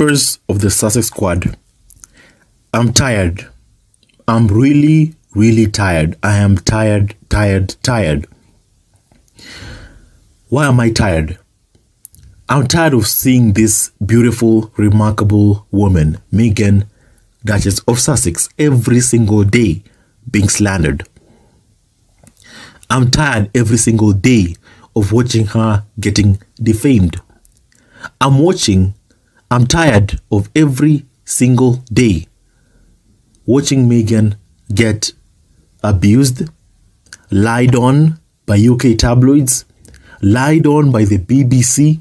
members of the Sussex squad, I'm tired. I'm really, really tired. I am tired, tired, tired. Why am I tired? I'm tired of seeing this beautiful, remarkable woman, Meghan, Duchess of Sussex, every single day being slandered. I'm tired every single day of watching her getting defamed. I'm watching, I'm tired of every single day watching Meghan get abused, lied on by UK tabloids, lied on by the BBC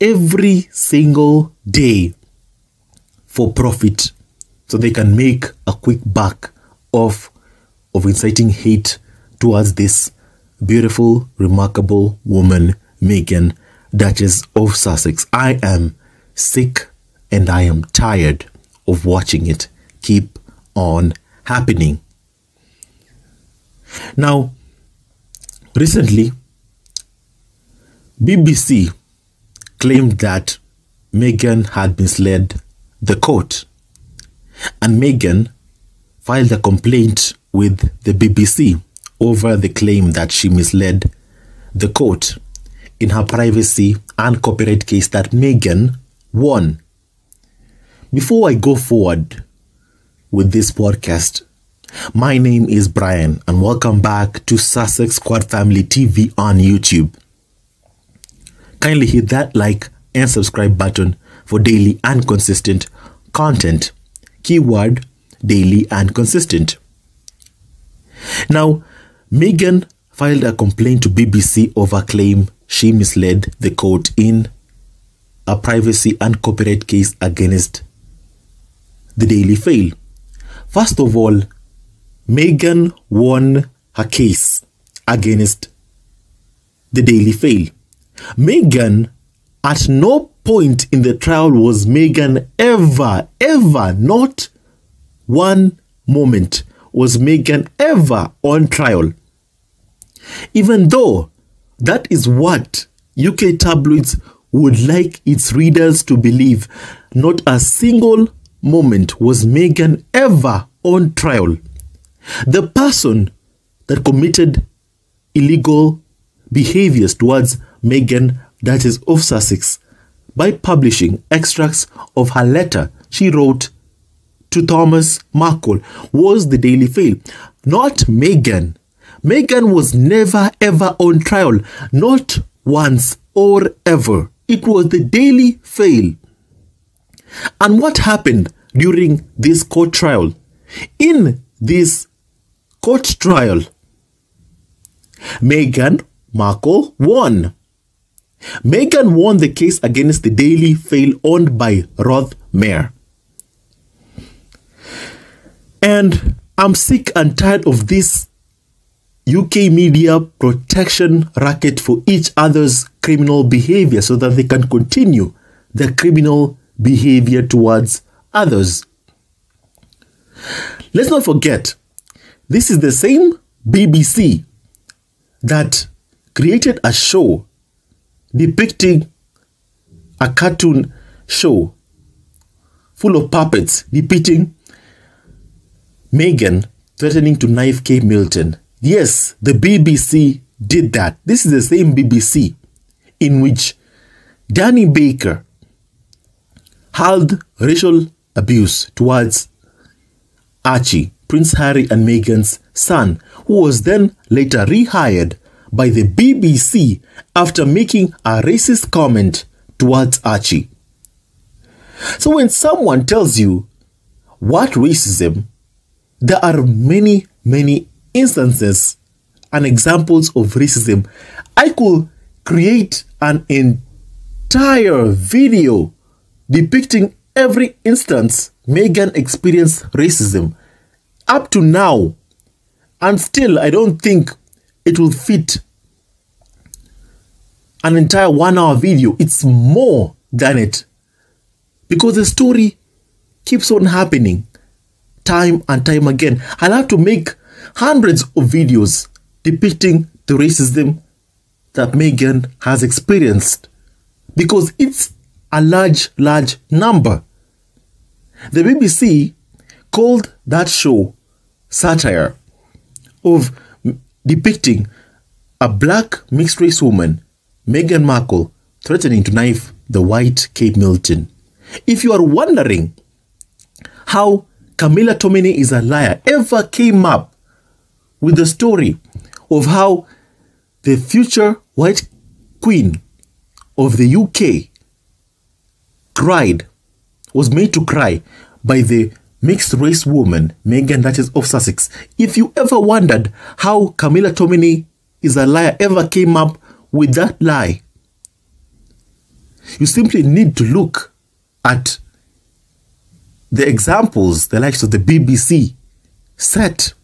every single day for profit so they can make a quick buck off of inciting hate towards this beautiful, remarkable woman, Meghan, Duchess of Sussex. I am sick and I am tired of watching it keep on happening. Now, recently, BBC claimed that Meghan had misled the court, and Meghan filed a complaint with the BBC over the claim that she misled the court in her privacy and copyright case that Meghan won. Before I go forward with this podcast, my name is Brian and welcome back to Sussex Squad Family TV on YouTube. Kindly hit that like and subscribe button for daily and consistent content. Keyword daily and consistent. Now, Meghan filed a complaint to BBC over claim she misled the court in a privacy and copyright case against the Daily Fail. First of all, Meghan won her case against the Daily Fail. Meghan, at no point in the trial was Meghan ever, ever, not one moment was Meghan ever on trial even though that is what UK tabloids would like its readers to believe, not a single moment was Meghan ever on trial. The person that committed illegal behaviors towards Meghan, that is of Sussex, by publishing extracts of her letter she wrote to Thomas Markle was the Daily Fail, not Meghan Meghan was never ever on trial, not once or ever. It was the daily fail. And what happened during this court trial? In this court trial, Meghan Markle won. Meghan won the case against the Daily Fail owned by Rothermere. And I'm sick and tired of this UK media protection racket for each other's criminal behavior so that they can continue their criminal behavior towards others. Let's not forget, this is the same BBC that created a show depicting a cartoon show full of puppets depicting Meghan threatening to knife Kate Middleton Yes, the BBC did that. This is the same BBC in which Danny Baker held racial abuse towards Archie, Prince Harry and Meghan's son, who was then later rehired by the BBC after making a racist comment towards Archie. So when someone tells you what racism, there are many, many instances and examples of racism, I could create an entire video depicting every instance Meghan experienced racism up to now. And still, I don't think it will fit an entire one hour video. It's more than it. Because the story keeps on happening time and time again. I'll have to make hundreds of videos depicting the racism that Meghan has experienced because it's a large, large number. The BBC called that show satire of depicting a black mixed race woman, Meghan Markle, threatening to knife the white Kate Middleton. If you are wondering how Camilla Tominey is a liar ever came up with the story of how the future white queen of the UK cried, was made to cry by the mixed race woman, Meghan Duchess of Sussex. If you ever wondered how Camilla Tominey is a liar ever came up with that lie, you simply need to look at the examples the likes of the BBC set,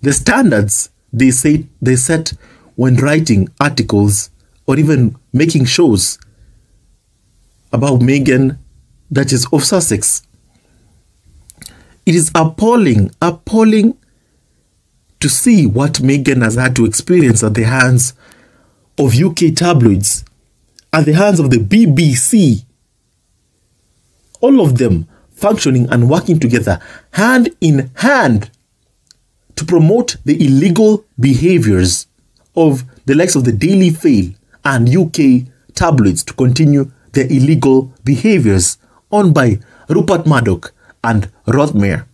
the standards they say they set when writing articles or even making shows about Meghan Duchess of Sussex. It is appalling, appalling to see what Meghan has had to experience at the hands of UK tabloids, at the hands of the BBC. All of them functioning and working together hand in hand to promote the illegal behaviors of the likes of the Daily Fail and UK tabloids to continue their illegal behaviors owned by Rupert Murdoch and Rothermere.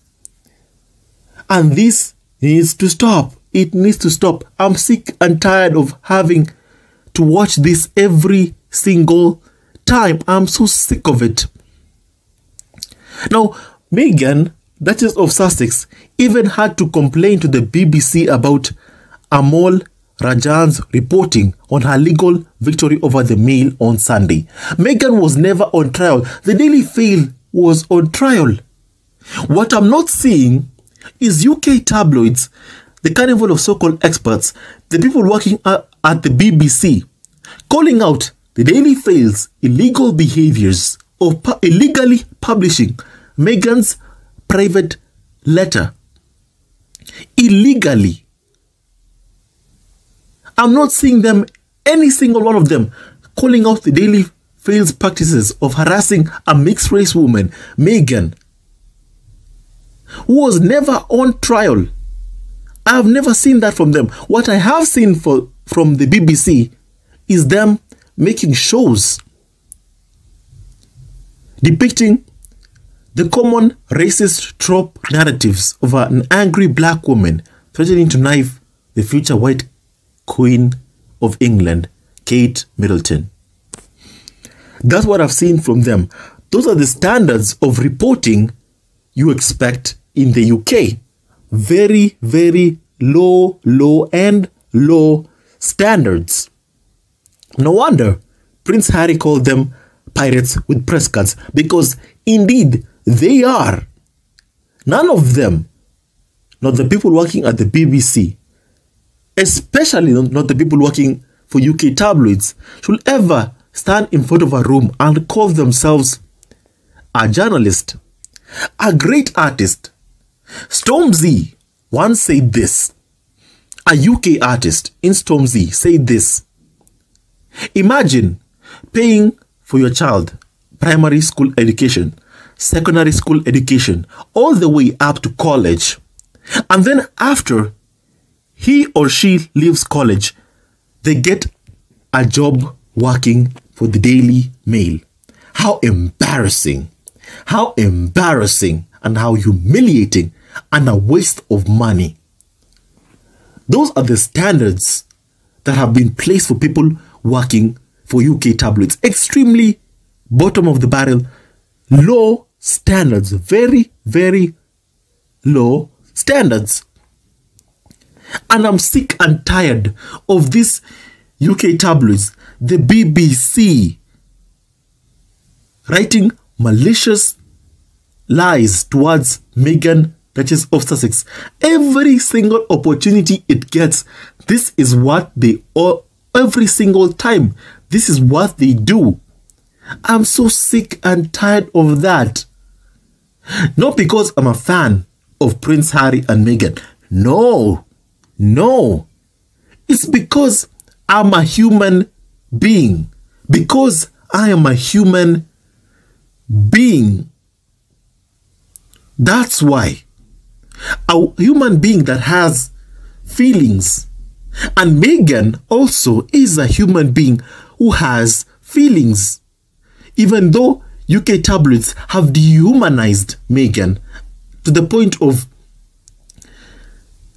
And this needs to stop. It needs to stop. I'm sick and tired of having to watch this every single time. I'm so sick of it. Now, Meghan, Duchess of Sussex, even had to complain to the BBC about Amol Rajan's reporting on her legal victory over the Mail on Sunday. Meghan was never on trial. The Daily Fail was on trial. What I'm not seeing is UK tabloids, the carnival of so-called experts, the people working at, the BBC, calling out the Daily Fail's illegal behaviors of pu illegally publishing Meghan's private letter. Illegally. I'm not seeing them, any single one of them, calling out the Daily Fail's practices of harassing a mixed race woman, Meghan, who was never on trial. I have never seen that from them. What I have seen for, from the BBC is them making shows depicting the common racist trope narratives of an angry black woman threatening to knife the future white Queen of England, Kate Middleton. That's what I've seen from them. Those are the standards of reporting you expect in the UK. Very, very low, low, and low standards. No wonder Prince Harry called them pirates with press cards because indeed they are. None of them, not the people working at the BBC, especially not the people working for UK tabloids, should ever stand in front of a room and call themselves a journalist, a great artist. Stormzy once said this. A UK artist in Stormzy said this. Imagine paying for your child primary school education, secondary school education, all the way up to college. And then after he or she leaves college, they get a job working for the Daily Mail. How embarrassing! How embarrassing and how humiliating and a waste of money. Those are the standards that have been placed for people working for UK tabloids. Extremely bottom of the barrel, low standards, very, very low standards. And I'm sick and tired of these UK tabloids, the BBC, writing malicious lies towards Meghan Duchess of Sussex. Every single opportunity it gets, this is what they all, every single time, this is what they do. I'm so sick and tired of that. Not because I'm a fan of Prince Harry and Meghan. No, no. It's because I'm a human being. Because I am a human being. That's why. A human being that has feelings. And Meghan also is a human being who has feelings. Even though UK tabloids have dehumanized Meghan to the point of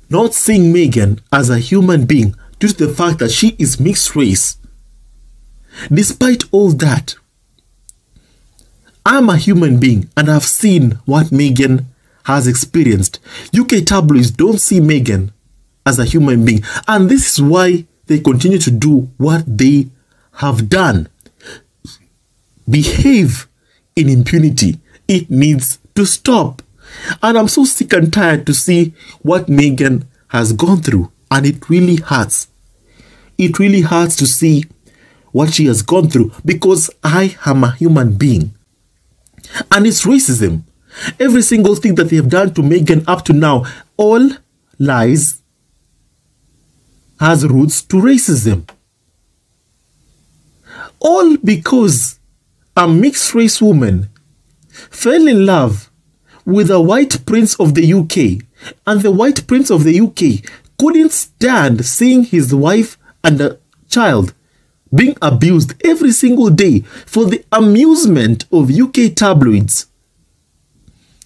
not seeing Meghan as a human being due to the fact that she is mixed race. Despite all that, I'm a human being and I've seen what Meghan has experienced. UK tabloids don't see Meghan as a human being, and this is why they continue to do what they have done. Behave in impunity. It needs to stop. And I'm so sick and tired to see what Meghan has gone through, and it really hurts. It really hurts to see what she has gone through because I am a human being. And it's racism. Every single thing that they have done to Meghan up to now, all lies, has roots to racism. All because a mixed race woman fell in love with a white prince of the UK, and the white prince of the UK couldn't stand seeing his wife and a child being abused every single day for the amusement of UK tabloids,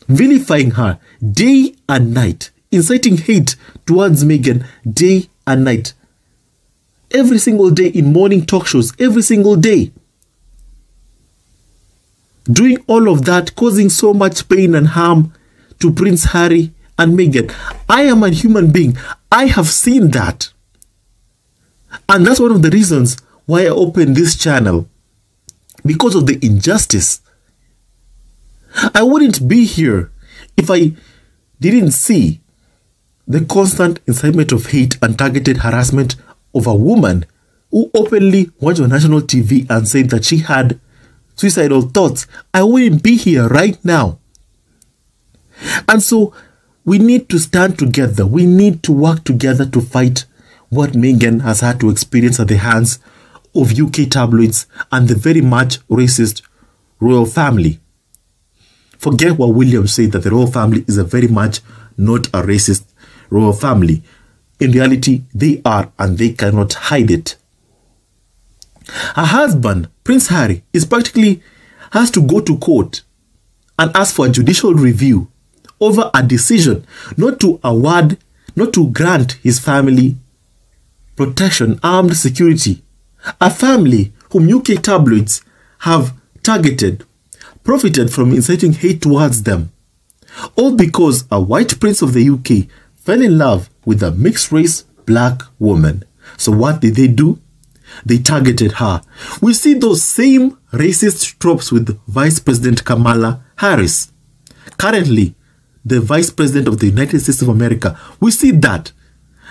vilifying her day and night, inciting hate towards Meghan day and night. Every single day in morning talk shows, every single day. Doing all of that, causing so much pain and harm to Prince Harry and Meghan. I am a human being. I have seen that. And that's one of the reasons why I opened this channel. Because of the injustice. I wouldn't be here if I didn't see the constant incitement of hate and targeted harassment of a woman who openly went on national TV and said that she had suicidal thoughts. I wouldn't be here right now. And so we need to stand together. We need to work together to fight what Meghan has had to experience at the hands of UK tabloids and the very much racist royal family. Forget what William said that the royal family is a very much not a racist royal family. In reality, they are and they cannot hide it. Her husband, Prince Harry, is practically has to go to court and ask for a judicial review over a decision not to award, not to grant his family protection, armed security. A family whom UK tabloids have targeted, profited from inciting hate towards them. All because a white prince of the UK fell in love with a mixed race black woman. So what did they do? They targeted her. We see those same racist tropes with Vice President Kamala Harris. Currently, the Vice President of the United States of America, we see that.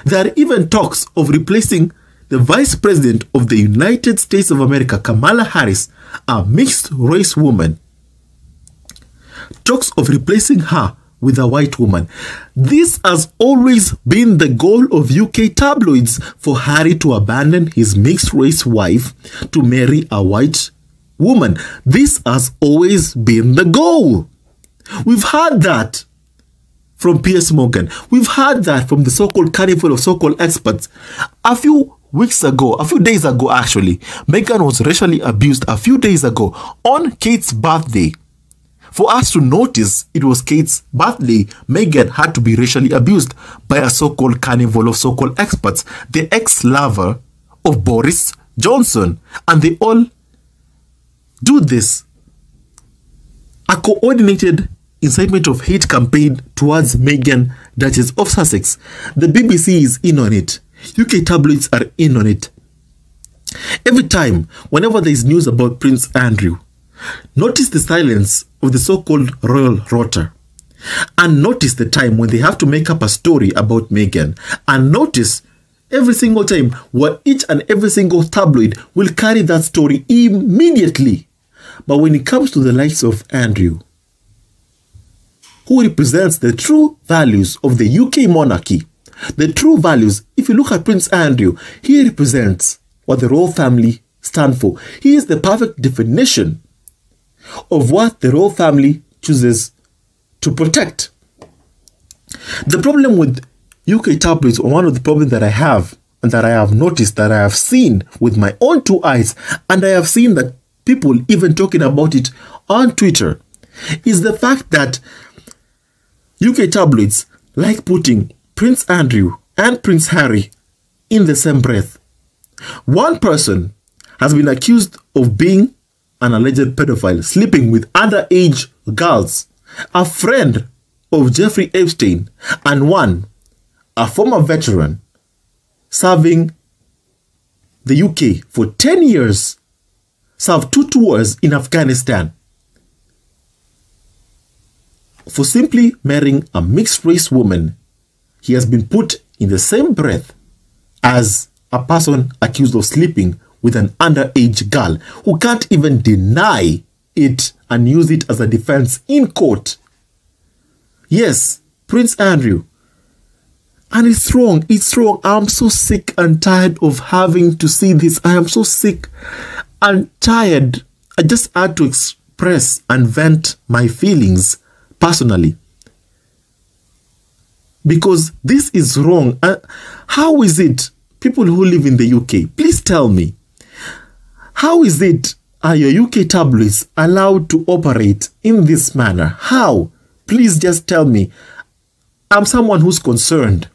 There are even talks of replacing the Vice President of the United States of America, Kamala Harris, a mixed race woman. Talks of replacing her with a white woman. This has always been the goal of UK tabloids for Harry to abandon his mixed race wife to marry a white woman. This has always been the goal. We've heard that from Piers Morgan. We've heard that from the so-called carnival of so-called experts. A few weeks ago, a few days ago actually, Meghan was racially abused a few days ago on Kate's birthday. For us to notice it was Kate's birthday, Meghan had to be racially abused by a so-called carnival of so-called experts, the ex-lover of Boris Johnson. And they all do this. A coordinated incitement of hate campaign towards Meghan, Duchess of Sussex. The BBC is in on it. UK tabloids are in on it. Every time, whenever there is news about Prince Andrew, notice the silence of the so-called royal rota. And notice the time when they have to make up a story about Meghan. And notice every single time where each and every single tabloid will carry that story immediately. But when it comes to the likes of Andrew, who represents the true values of the UK monarchy, the true values, if you look at Prince Andrew, he represents what the royal family stand for. He is the perfect definition of what the royal family chooses to protect. The problem with UK tabloids, or one of the problems that I have, and that I have noticed, that I have seen with my own two eyes, and I have seen that people even talking about it on Twitter, is the fact that UK tabloids like putting Prince Andrew and Prince Harry in the same breath. One person has been accused of being an alleged pedophile, sleeping with underage girls, a friend of Jeffrey Epstein, and one, a former veteran, serving the UK for 10 years, served two tours in Afghanistan for simply marrying a mixed race woman. He has been put in the same breath as a person accused of sleeping with an underage girl who can't even deny it and use it as a defense in court. Yes, Prince Andrew. And it's wrong. It's wrong. I'm so sick and tired of having to see this. I am so sick and tired. I just had to express and vent my feelings personally. Because this is wrong. Uh, how is it, people who live in the UK, please tell me, how is it are your UK tabloids allowed to operate in this manner? How? Please just tell me. I'm someone who's concerned.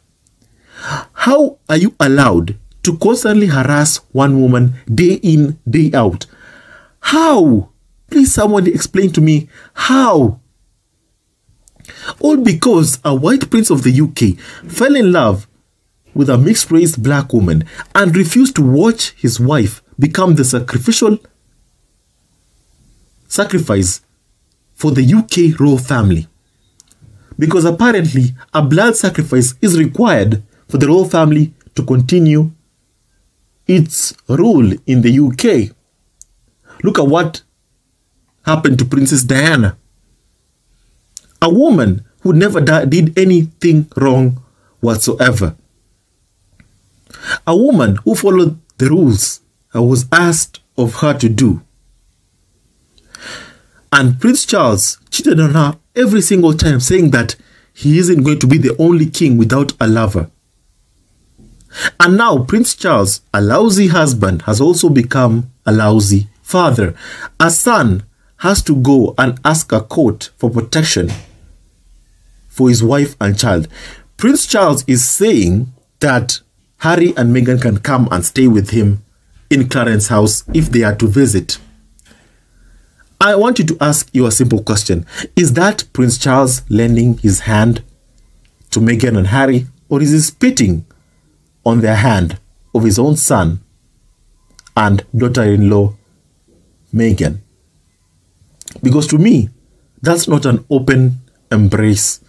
How are you allowed to constantly harass one woman day in, day out? How? Please, somebody explain to me how. All because a white prince of the UK fell in love with a mixed race black woman and refused to watch his wife become the sacrificial sacrifice for the UK royal family. Because apparently a blood sacrifice is required for the royal family to continue its rule in the UK. Look at what happened to Princess Diana. A woman who never did anything wrong whatsoever. A woman who followed the rules was asked of her to do. And Prince Charles cheated on her every single time, saying that he isn't going to be the only king without a lover. And now Prince Charles, a lousy husband, has also become a lousy father. A son has to go and ask a court for protection for his wife and child. Prince Charles is saying that Harry and Meghan can come and stay with him in Clarence house if they are to visit. I want you to ask you a simple question. Is that Prince Charles lending his hand to Meghan and Harry or is he spitting on their hand of his own son and daughter-in-law Meghan? Because to me, that's not an open embrace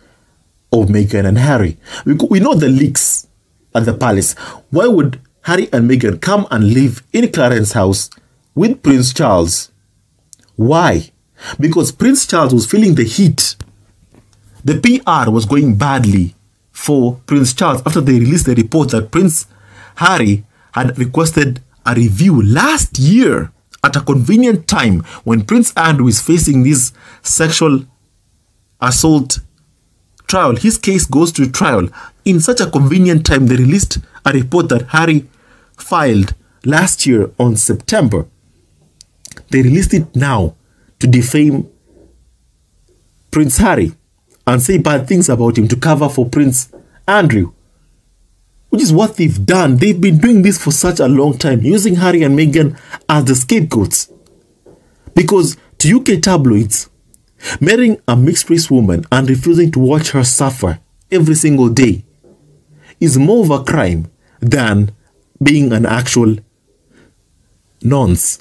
of Meghan and Harry. We, we know the leaks at the palace. Why would Harry and Meghan come and live in Clarence house with Prince Charles. Why? Because Prince Charles was feeling the heat. The PR was going badly for Prince Charles after they released the report that Prince Harry had requested a review last year at a convenient time when Prince Andrew is facing this sexual assault trial. His case goes to trial. In such a convenient time, they released a report that Harry filed last year on September. They released it now to defame Prince Harry and say bad things about him to cover for Prince Andrew, which is what they've done. They've been doing this for such a long time, using Harry and Meghan as the scapegoats. Because to UK tabloids, marrying a mixed race woman and refusing to watch her suffer every single day is more of a crime than being an actual nonce.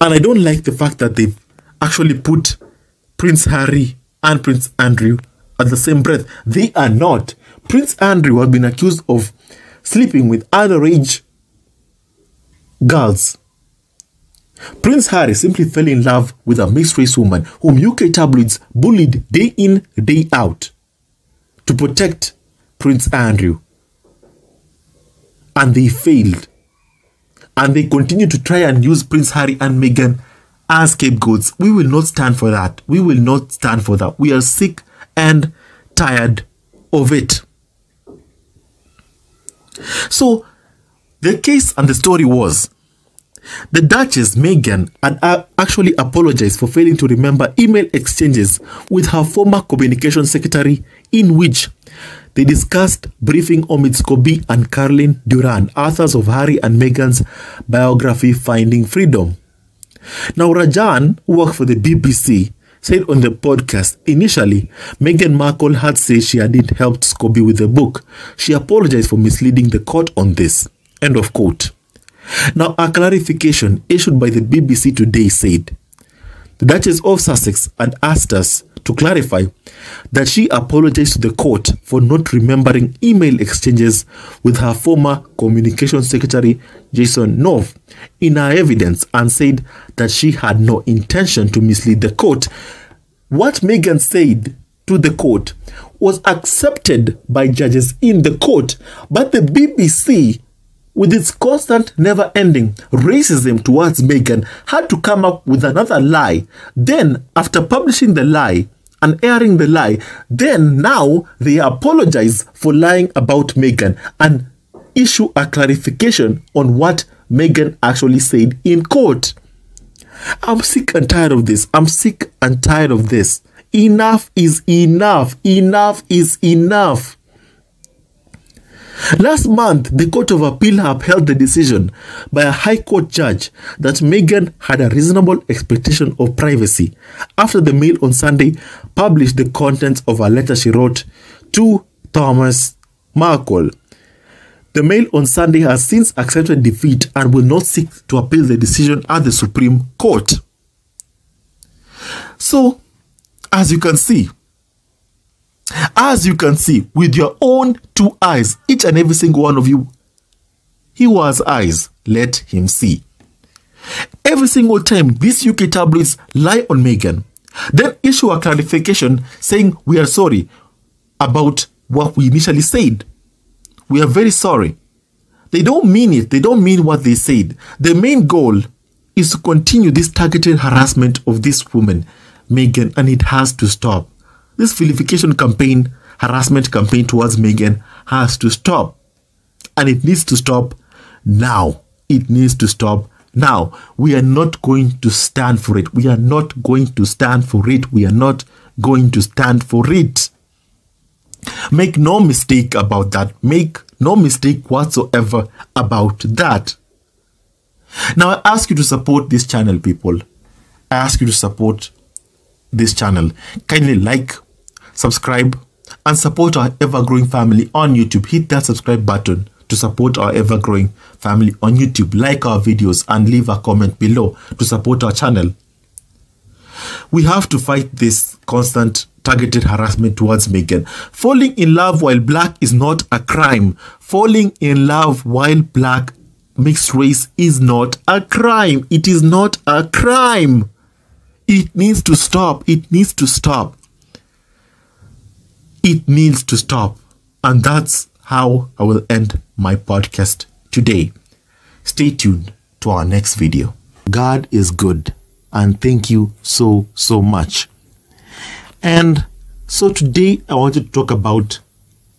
And I don't like the fact that they've actually put Prince Harry and Prince Andrew at the same breath. They are not. Prince Andrew has been accused of sleeping with underage girls. Prince Harry simply fell in love with a mixed race woman whom UK tabloids bullied day in, day out to protect Prince Andrew and they failed. and they continue to try and use Prince Harry and Meghan as scapegoats. We will not stand for that. We will not stand for that. We are sick and tired of it. So, the case and the story was the Duchess Meghan had uh, actually apologized for failing to remember email exchanges with her former communication secretary in which they discussed briefing Omid Scobie and Carolyn Durand, authors of Harry and Meghan's biography Finding Freedom. Now, Rajan, who worked for the BBC, said on the podcast initially, Meghan Markle had said she hadn't helped Scobie with the book. She apologized for misleading the court on this. End of quote. Now, a clarification issued by the BBC today said the Duchess of Sussex had asked us to clarify that she apologized to the court for not remembering email exchanges with her former communication secretary Jason Knauf in her evidence and said that she had no intention to mislead the court. What Meghan said to the court was accepted by judges in the court, but the BBC with its constant, never ending racism towards Meghan, had to come up with another lie. Then, after publishing the lie and airing the lie, then now they apologize for lying about Meghan and issue a clarification on what Meghan actually said in court. I'm sick and tired of this. I'm sick and tired of this. Enough is enough. Enough is enough. Last month, the Court of Appeal upheld the decision by a High Court judge that Meghan had a reasonable expectation of privacy after the Mail on Sunday published the contents of a letter she wrote to Thomas Markle. The Mail on Sunday has since accepted defeat and will not seek to appeal the decision at the Supreme Court. So, as you can see, as you can see with your own two eyes, each and every single one of you, he who has eyes, let him see. Every single time these UK tabloids lie on Meghan, then issue a clarification saying we are sorry about what we initially said. We are very sorry. They don't mean it. They don't mean what they said. The main goal is to continue this targeted harassment of this woman, Meghan, and it has to stop. This vilification campaign, harassment campaign towards Meghan has to stop. And it needs to stop now. It needs to stop now. We are not going to stand for it. We are not going to stand for it. We are not going to stand for it. Make no mistake about that. Make no mistake whatsoever about that. Now, I ask you to support this channel, people. I ask you to support this channel. Kindly like, subscribe, and support our ever growing family on YouTube. Hit that subscribe button to support our ever growing family on YouTube. Like our videos and leave a comment below to support our channel. We have to fight this constant targeted harassment towards Meghan. Falling in love while black is not a crime. Falling in love while black mixed race is not a crime. It is not a crime. It needs to stop. It needs to stop. It needs to stop. And that's how I will end my podcast today. Stay tuned to our next video. God is good. And thank you so, so much. And so today I want to talk about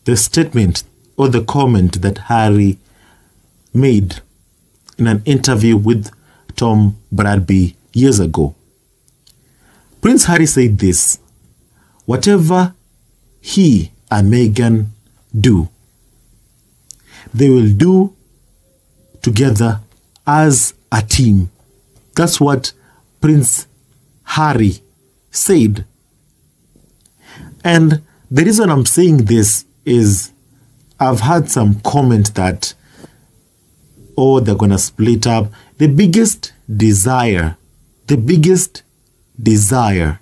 the statement or the comment that Harry made in an interview with Tom Bradby years ago. Prince Harry said this Whatever he and Meghan do, they will do together as a team. That's what Prince Harry said. And the reason I'm saying this is I've had some comment that, oh, they're going to split up. The biggest desire, the biggest desire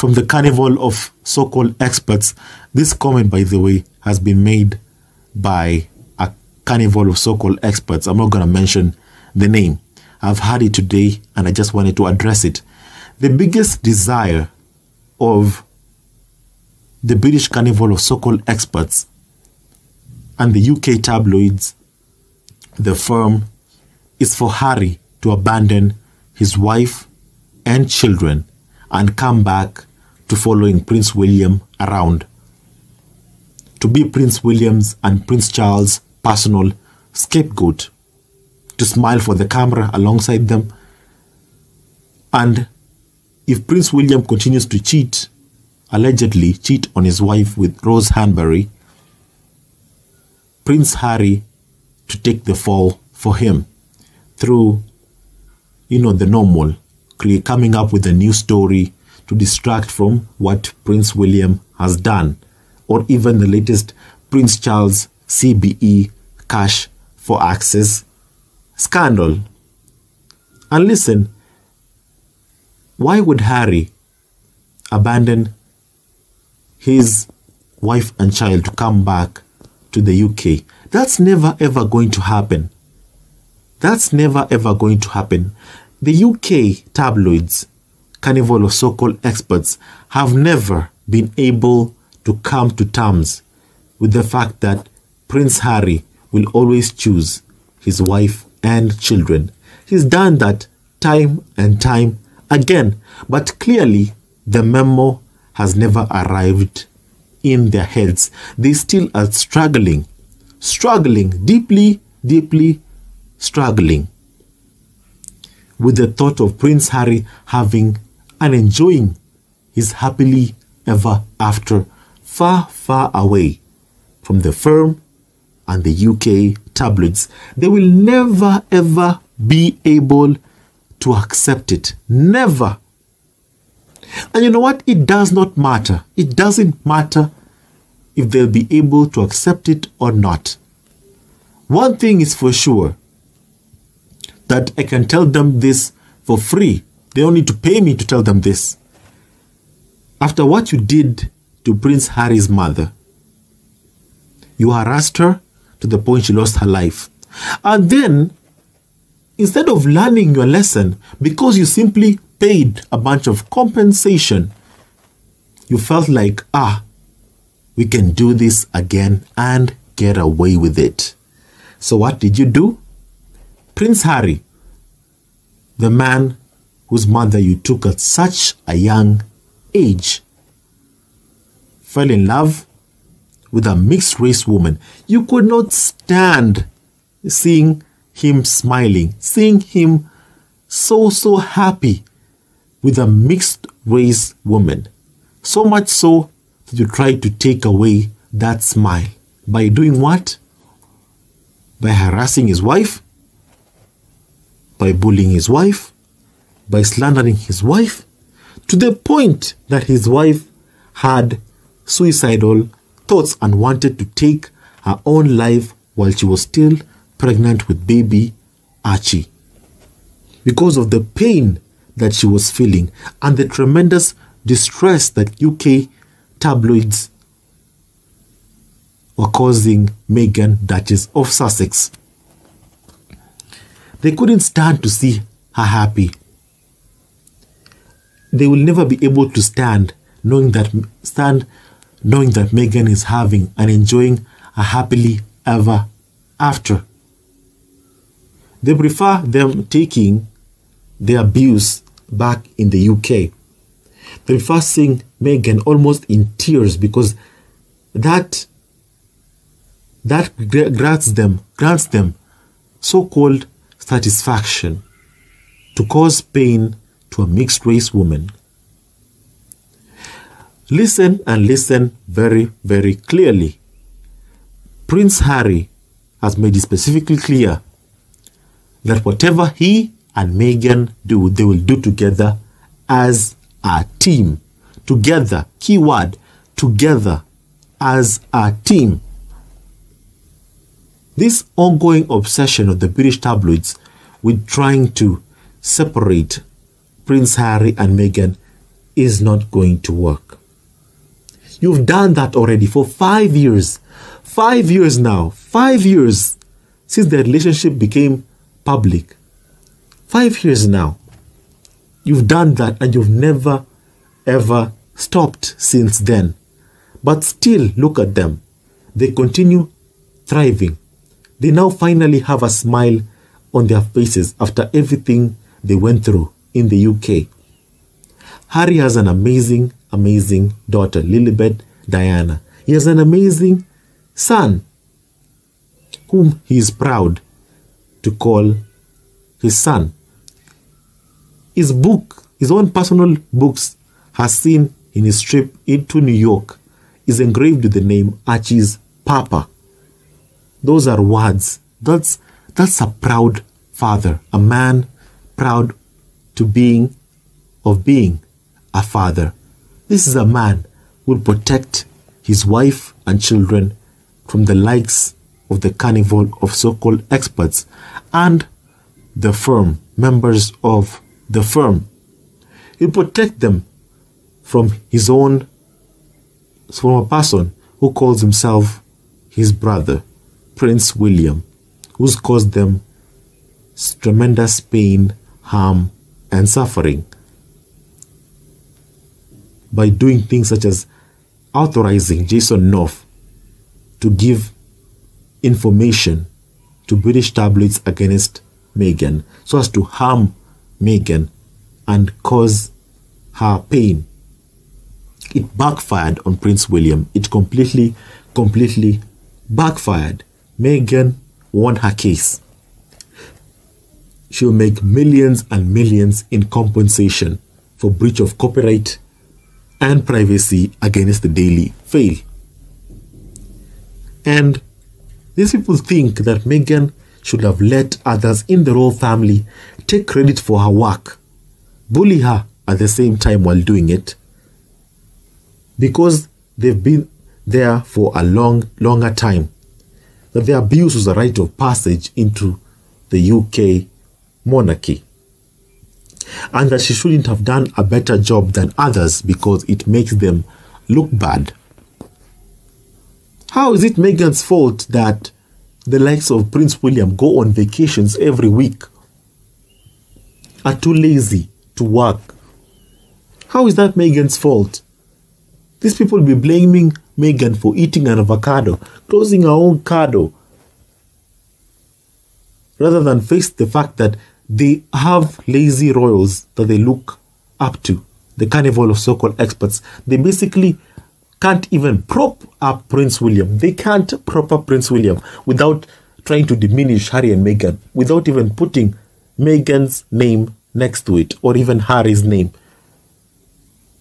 from the carnival of so called experts. This comment, by the way, has been made by a carnival of so called experts. I'm not going to mention the name. I've had it today and I just wanted to address it. The biggest desire of the British carnival of so called experts and the UK tabloids, the firm is for Harry to abandon his wife and children and come back to following Prince William around. To be Prince William's and Prince Charles' personal scapegoat. To smile for the camera alongside them. And if Prince William continues to cheat, allegedly cheat on his wife with Rose Hanbury, Prince Harry to take the fall for him through, you know, the normal, coming up with a new story to distract from what Prince William has done, or even the latest Prince Charles CBE cash for access scandal. And listen, why would Harry abandon his wife and child to come back to the UK? That's never ever going to happen. That's never ever going to happen. The UK tabloids, Carnival of so-called experts, have never been able to come to terms with the fact that Prince Harry will always choose his wife and children. He's done that time and time again, but clearly the memo has never arrived in their heads. They still are struggling, struggling, deeply, deeply struggling with the thought of Prince Harry having and enjoying his happily ever after far, far away from the firm and the UK tabloids. They will never ever be able to accept it. Never. And you know what? It does not matter. It doesn't matter if they'll be able to accept it or not. One thing is for sure that I can tell them this for free. They don't need to pay me to tell them this. After what you did to Prince Harry's mother, you harassed her to the point she lost her life. And then, instead of learning your lesson, because you simply paid a bunch of compensation, you felt like, ah, we can do this again and get away with it. So what did you do? Prince Harry, the man whose mother you took at such a young age, fell in love with a mixed race woman. You could not stand seeing him smiling, seeing him so, so happy with a mixed race woman. So much so that you tried to take away that smile. By doing what? By harassing his wife by bullying his wife, by slandering his wife, to the point that his wife had suicidal thoughts and wanted to take her own life while she was still pregnant with baby Archie. Because of the pain that she was feeling and the tremendous distress that UK tabloids were causing Meghan, Duchess of Sussex. They couldn't stand to see her happy. They will never be able to stand knowing that stand knowing that Meghan is having and enjoying a happily ever after. They prefer them taking their abuse back in the UK. They prefer seeing Meghan almost in tears because that that grants them grants them so-called satisfaction to cause pain to a mixed race woman. Listen and listen very, very clearly. Prince Harry has made it specifically clear that whatever he and Meghan do, they will do together as a team. Together, keyword, together as a team. This ongoing obsession of the British tabloids with trying to separate Prince Harry and Meghan is not going to work. You've done that already for five years. Five years now. Five years since the relationship became public. Five years now. You've done that and you've never ever stopped since then. But still, look at them. They continue thriving. They now finally have a smile on their faces after everything they went through in the UK. Harry has an amazing, amazing daughter, Lilibet Diana. He has an amazing son, whom he is proud to call his son. His book, his own personal books, has seen in his trip into New York is engraved with the name Archie's Papa. Those are words. That's that's a proud father, a man proud to being of being a father. This is a man who will protect his wife and children from the likes of the carnival of so-called experts and the firm, members of the firm. He'll protect them from his own, from a person who calls himself his brother, Prince William, who's caused them tremendous pain, harm, and suffering by doing things such as authorizing Jason Knauf to give information to British tabloids against Meghan so as to harm Meghan and cause her pain it backfired on Prince William. It completely, completely backfired. Meghan won her case. She'll make millions and millions in compensation for breach of copyright and privacy against the Daily Fail. And these people think that Meghan should have let others in the royal family take credit for her work, bully her at the same time while doing it, because they've been there for a long, longer time, that the abuse was a rite of passage into the UK monarchy. And that she shouldn't have done a better job than others because it makes them look bad. How is it Meghan's fault that the likes of Prince William go on vacations every week, are too lazy to work? How is that Meghan's fault? These people will be blaming Meghan for eating an avocado, closing her own cardo, rather than face the fact that they have lazy royals that they look up to, the carnival of so-called experts. They basically can't even prop up Prince William. They can't prop up Prince William without trying to diminish Harry and Meghan, without even putting Meghan's name next to it, or even Harry's name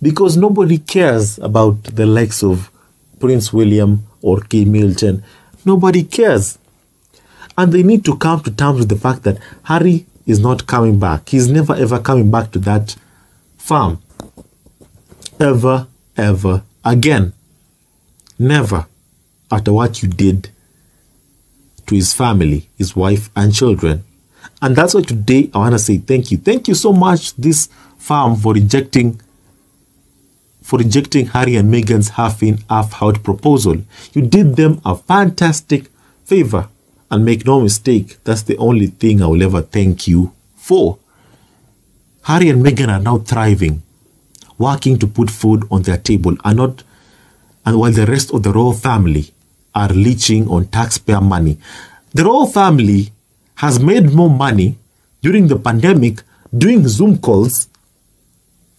because nobody cares about the likes of Prince William or Kate Middleton. Nobody cares. And they need to come to terms with the fact that Harry is not coming back. He's never ever coming back to that farm. Ever, ever again. Never. After what you did to his family, his wife, and children. And that's why today I want to say thank you. Thank you so much, this farm, for rejecting for rejecting Harry and Meghan's half-in, half-out proposal. You did them a fantastic favor. And make no mistake, that's the only thing I will ever thank you for. Harry and Meghan are now thriving, working to put food on their table, and not, and while the rest of the royal family are leeching on taxpayer money. The royal family has made more money during the pandemic doing Zoom calls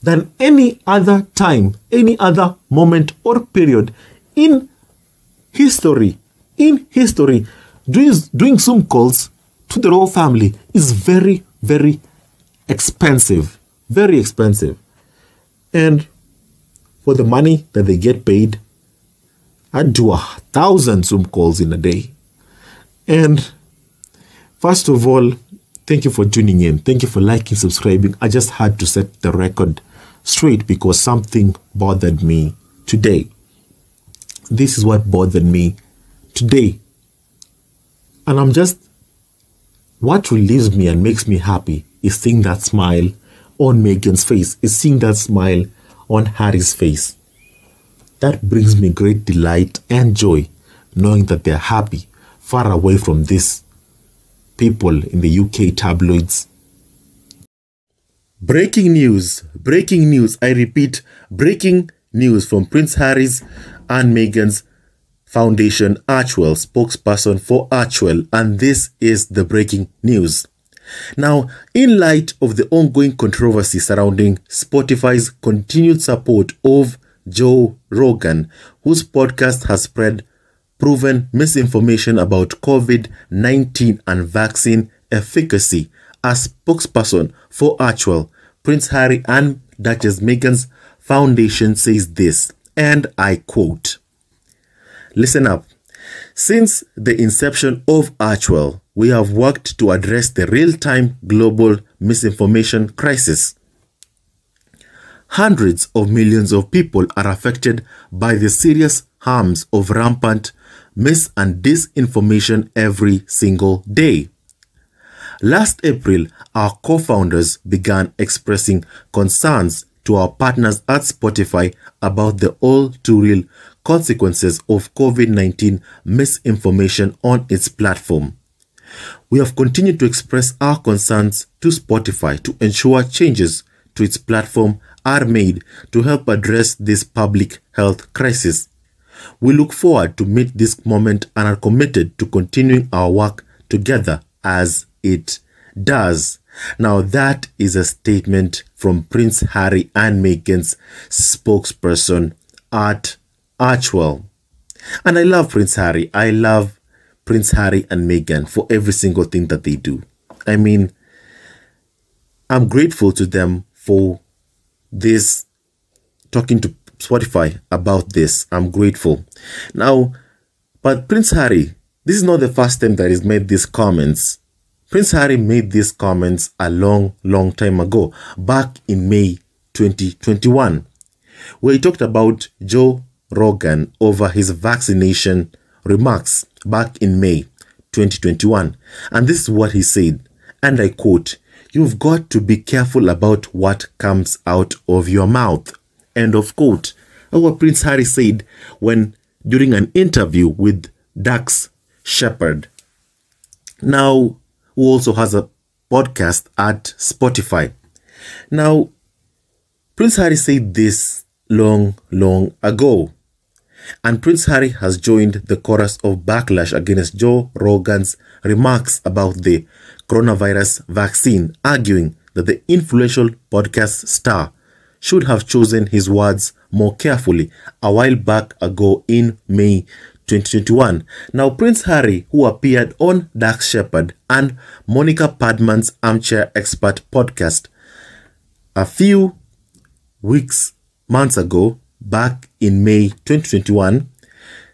than any other time, any other moment or period in history. In history, doing, doing Zoom calls to the royal family is very, very expensive. Very expensive. And for the money that they get paid, I do a thousand Zoom calls in a day. And first of all, thank you for tuning in. Thank you for liking, subscribing. I just had to set the record straight because something bothered me today. This is what bothered me today. And I'm just, what relieves me and makes me happy is seeing that smile on Meghan's face, is seeing that smile on Harry's face. That brings me great delight and joy knowing that they're happy, far away from these people in the UK tabloids Breaking news, breaking news, I repeat, breaking news from Prince Harry's and Meghan's Foundation Archewell, spokesperson for Archewell, and this is the breaking news. Now, in light of the ongoing controversy surrounding Spotify's continued support of Joe Rogan, whose podcast has spread proven misinformation about COVID 19 and vaccine efficacy, a spokesperson for Archwell, Prince Harry and Duchess Meghan's foundation says this, and I quote Listen up. Since the inception of Archewell, we have worked to address the real time global misinformation crisis. Hundreds of millions of people are affected by the serious harms of rampant mis and disinformation every single day. Last April, our co founders began expressing concerns to our partners at Spotify about the all too real consequences of COVID 19 misinformation on its platform. We have continued to express our concerns to Spotify to ensure changes to its platform are made to help address this public health crisis. We look forward to meet this moment and are committed to continuing our work together as it does. Now, that is a statement from Prince Harry and Meghan's spokesperson at Archewell. And I love Prince Harry. I love Prince Harry and Meghan for every single thing that they do. I mean, I'm grateful to them for this talking to Spotify about this. I'm grateful. Now, but Prince Harry, this is not the first time that he's made these comments. Prince Harry made these comments a long, long time ago, back in May 2021, where he talked about Joe Rogan over his vaccination remarks back in May 2021. And this is what he said, and I quote, You've got to be careful about what comes out of your mouth. End of quote. What Prince Harry said when during an interview with Dax Shepard. Now, who also has a podcast at Spotify. Now, Prince Harry said this long, long ago. And Prince Harry has joined the chorus of backlash against Joe Rogan's remarks about the coronavirus vaccine, arguing that the influential podcast star should have chosen his words more carefully a while back ago in May 2021. Now, Prince Harry, who appeared on Dax Shepard and Monica Padman's Armchair Expert podcast a few weeks, months ago, back in May 2021,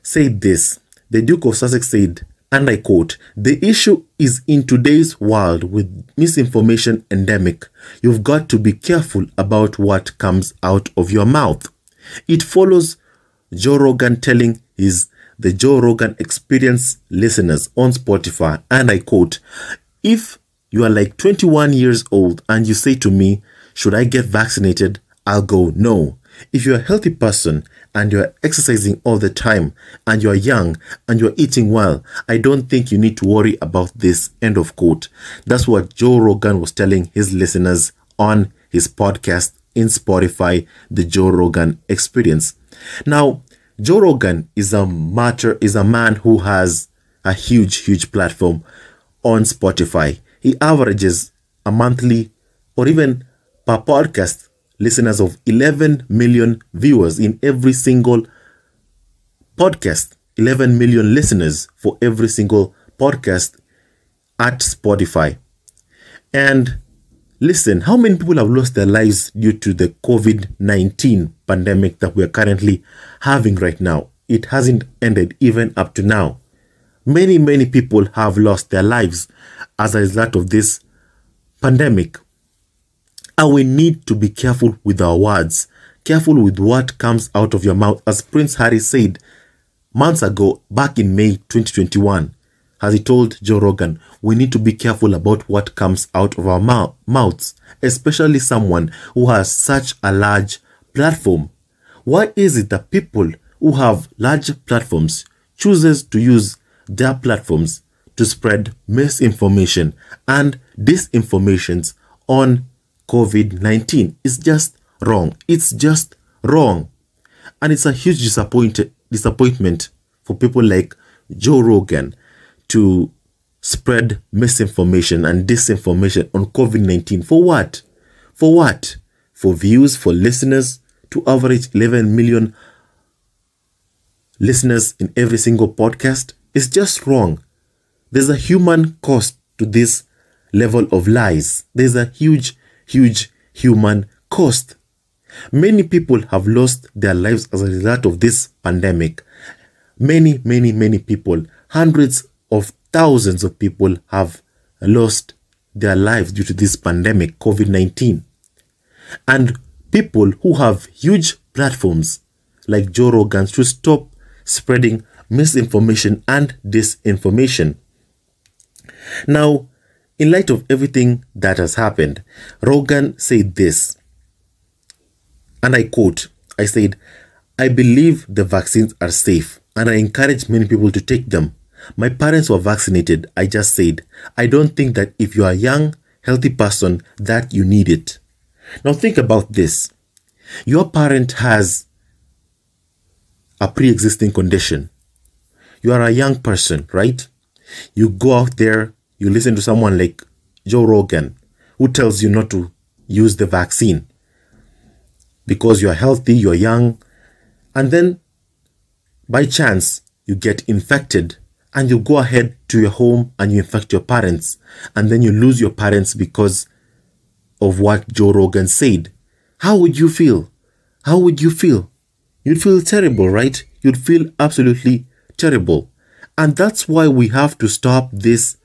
said this. The Duke of Sussex said, and I quote, The issue is in today's world with misinformation endemic, you've got to be careful about what comes out of your mouth. It follows Joe Rogan telling his the Joe Rogan Experience listeners on Spotify, and I quote, If you are like 21 years old and you say to me, Should I get vaccinated? I'll go, No. If you're a healthy person and you're exercising all the time and you're young and you're eating well, I don't think you need to worry about this. End of quote. That's what Joe Rogan was telling his listeners on his podcast in Spotify, The Joe Rogan Experience. Now, Joe Rogan is a matter is a man who has a huge, huge platform on Spotify. He averages a monthly or even per podcast listeners of 11 million viewers in every single podcast. 11 million listeners for every single podcast at Spotify. And listen, how many people have lost their lives due to the COVID 19 pandemic that we are currently having right now? It hasn't ended even up to now. Many, many people have lost their lives as a result of this pandemic. And we need to be careful with our words, careful with what comes out of your mouth. As Prince Harry said months ago, back in May 2021, as he told Joe Rogan, we need to be careful about what comes out of our mouth, mouths, especially someone who has such a large platform. Why is it that people who have large platforms chooses to use their platforms to spread misinformation and disinformations on COVID 19 is just wrong. It's just wrong. And it's a huge disappoint- disappointment for people like Joe Rogan to spread misinformation and disinformation on COVID 19. For what? For what? For views, for listeners, to average 11 million listeners in every single podcast? It's just wrong. There's a human cost to this level of lies. There's a huge, huge human cost. Many people have lost their lives as a result of this pandemic. Many, many, many people, hundreds of thousands of people have lost their lives due to this pandemic, COVID 19. And people who have huge platforms like Joe Rogan should stop spreading misinformation and disinformation. Now, in light of everything that has happened, Rogan said this, and I quote I said, I believe the vaccines are safe and I encourage many people to take them. My parents were vaccinated. I just said, I don't think that if you are a young, healthy person that you need it. Now think about this. Your parent has a pre-existing condition. You are a young person, right? You go out there, you listen to someone like Joe Rogan who tells you not to use the vaccine because you're healthy, you're young, and then by chance you get infected and you go ahead to your home and you infect your parents and then you lose your parents because of what Joe Rogan said. How would you feel? How would you feel? You'd feel terrible, right? You'd feel absolutely terrible. And that's why we have to stop this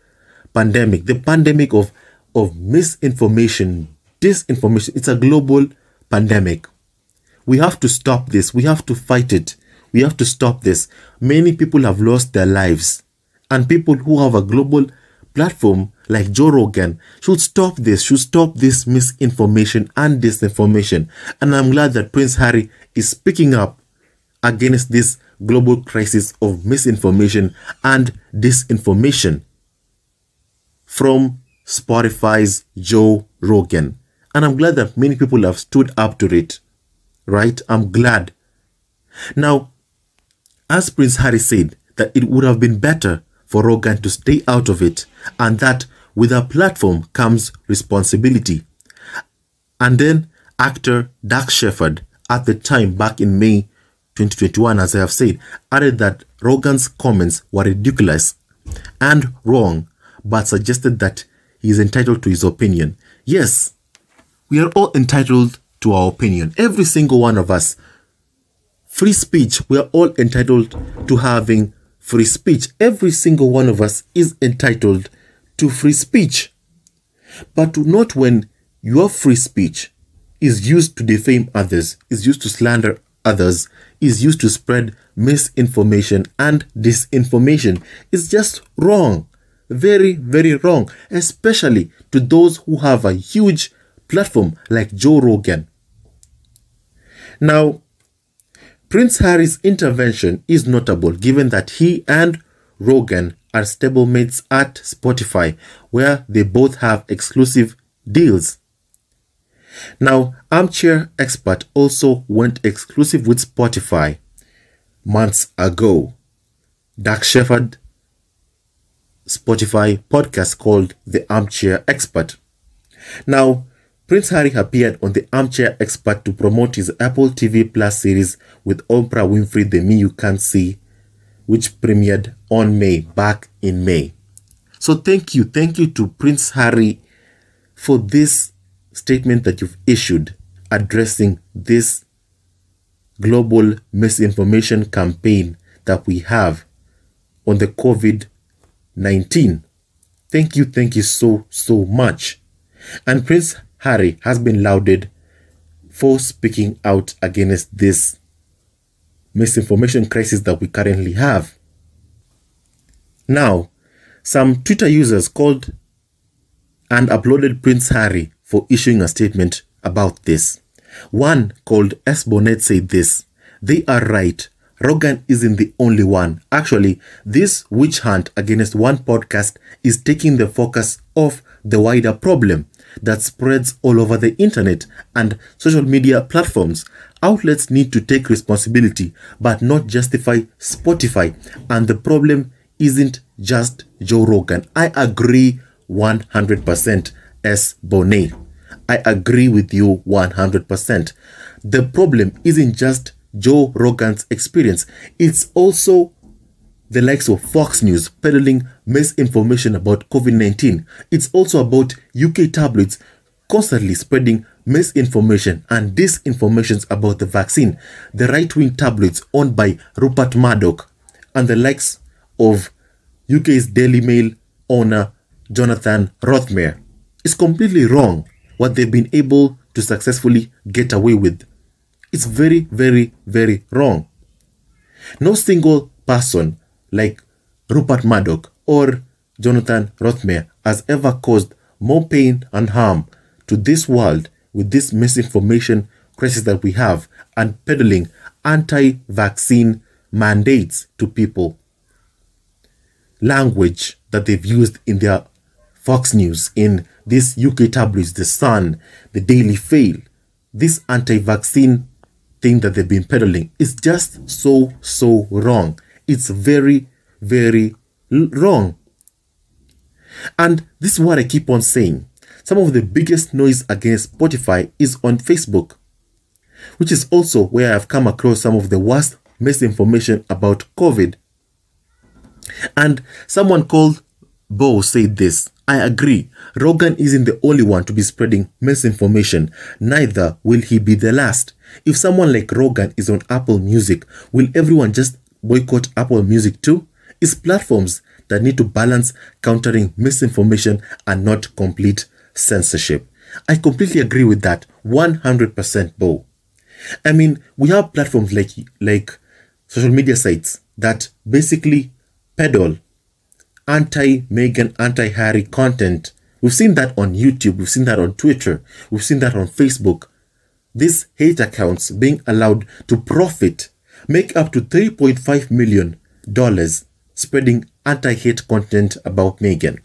pandemic, the pandemic of, of misinformation, disinformation. It's a global pandemic. We have to stop this. We have to fight it. We have to stop this. Many people have lost their lives. And people who have a global platform like Joe Rogan should stop this, should stop this misinformation and disinformation. And I'm glad that Prince Harry is speaking up against this global crisis of misinformation and disinformation from Spotify's Joe Rogan. And I'm glad that many people have stood up to it. Right? I'm glad. Now, as Prince Harry said, that it would have been better for Rogan to stay out of it and that with a platform comes responsibility. And then actor Dax Shepard, at the time back in May 2021, as I have said, added that Rogan's comments were ridiculous and wrong, but suggested that he is entitled to his opinion. Yes, we are all entitled to our opinion, every single one of us. Free speech, we are all entitled to having free speech. Every single one of us is entitled to free speech. But not when your free speech is used to defame others, is used to slander others, is used to spread misinformation and disinformation. It's just wrong. Very, very wrong. Especially to those who have a huge platform like Joe Rogan. Now, Prince Harry's intervention is notable given that he and Rogan are stablemates at Spotify, where they both have exclusive deals. Now, Armchair Expert also went exclusive with Spotify months ago. Dax Shepard Spotify podcast called The Armchair Expert. Now, Prince Harry appeared on The Armchair Expert to promote his Apple TV Plus series with Oprah Winfrey, The Me You Can't See, which premiered on May, back in May. So thank you, thank you to Prince Harry for this statement that you've issued addressing this global misinformation campaign that we have on the COVID 19. Thank you, thank you so, so much. And Prince Harry has been lauded for speaking out against this misinformation crisis that we currently have. Now, some Twitter users called and uploaded Prince Harry for issuing a statement about this. One called S. Bonnet said this They are right. Rogan isn't the only one. Actually, this witch hunt against one podcast is taking the focus off the wider problem that spreads all over the internet and social media platforms. Outlets need to take responsibility but not justify Spotify, and the problem isn't just Joe Rogan. I agree 100% S. Bonet. I agree with you 100%. The problem isn't just Joe Rogan's experience, it's also the likes of Fox News peddling misinformation about COVID 19. It's also about UK tabloids constantly spreading misinformation and disinformation about the vaccine. The right wing tabloids owned by Rupert Murdoch and the likes of UK's Daily Mail owner Jonathan Rothermere. It's completely wrong what they've been able to successfully get away with. It's very, very, very wrong. No single person like Rupert Murdoch or Jonathan Rothermere has ever caused more pain and harm to this world with this misinformation crisis that we have and peddling anti-vaccine mandates to people. Language that they've used in their Fox News, in this UK tabloids, The Sun, The Daily Fail, this anti-vaccine thing that they've been peddling is just so, so wrong. It's very, very wrong. And this is what I keep on saying. Some of the biggest noise against Spotify is on Facebook, which is also where I've come across some of the worst misinformation about COVID. And someone called Bo said this I agree. Rogan isn't the only one to be spreading misinformation. Neither will he be the last. If someone like Rogan is on Apple Music, will everyone just boycott Apple Music too? It's platforms that need to balance countering misinformation and not complete censorship. I completely agree with that. 100% Bo. I mean, we have platforms like like social media sites that basically peddle anti-Meghan, anti-Harry content. We've seen that on YouTube, we've seen that on Twitter, we've seen that on Facebook. These hate accounts being allowed to profit make up to $3.5 million spreading anti-hate content about Meghan.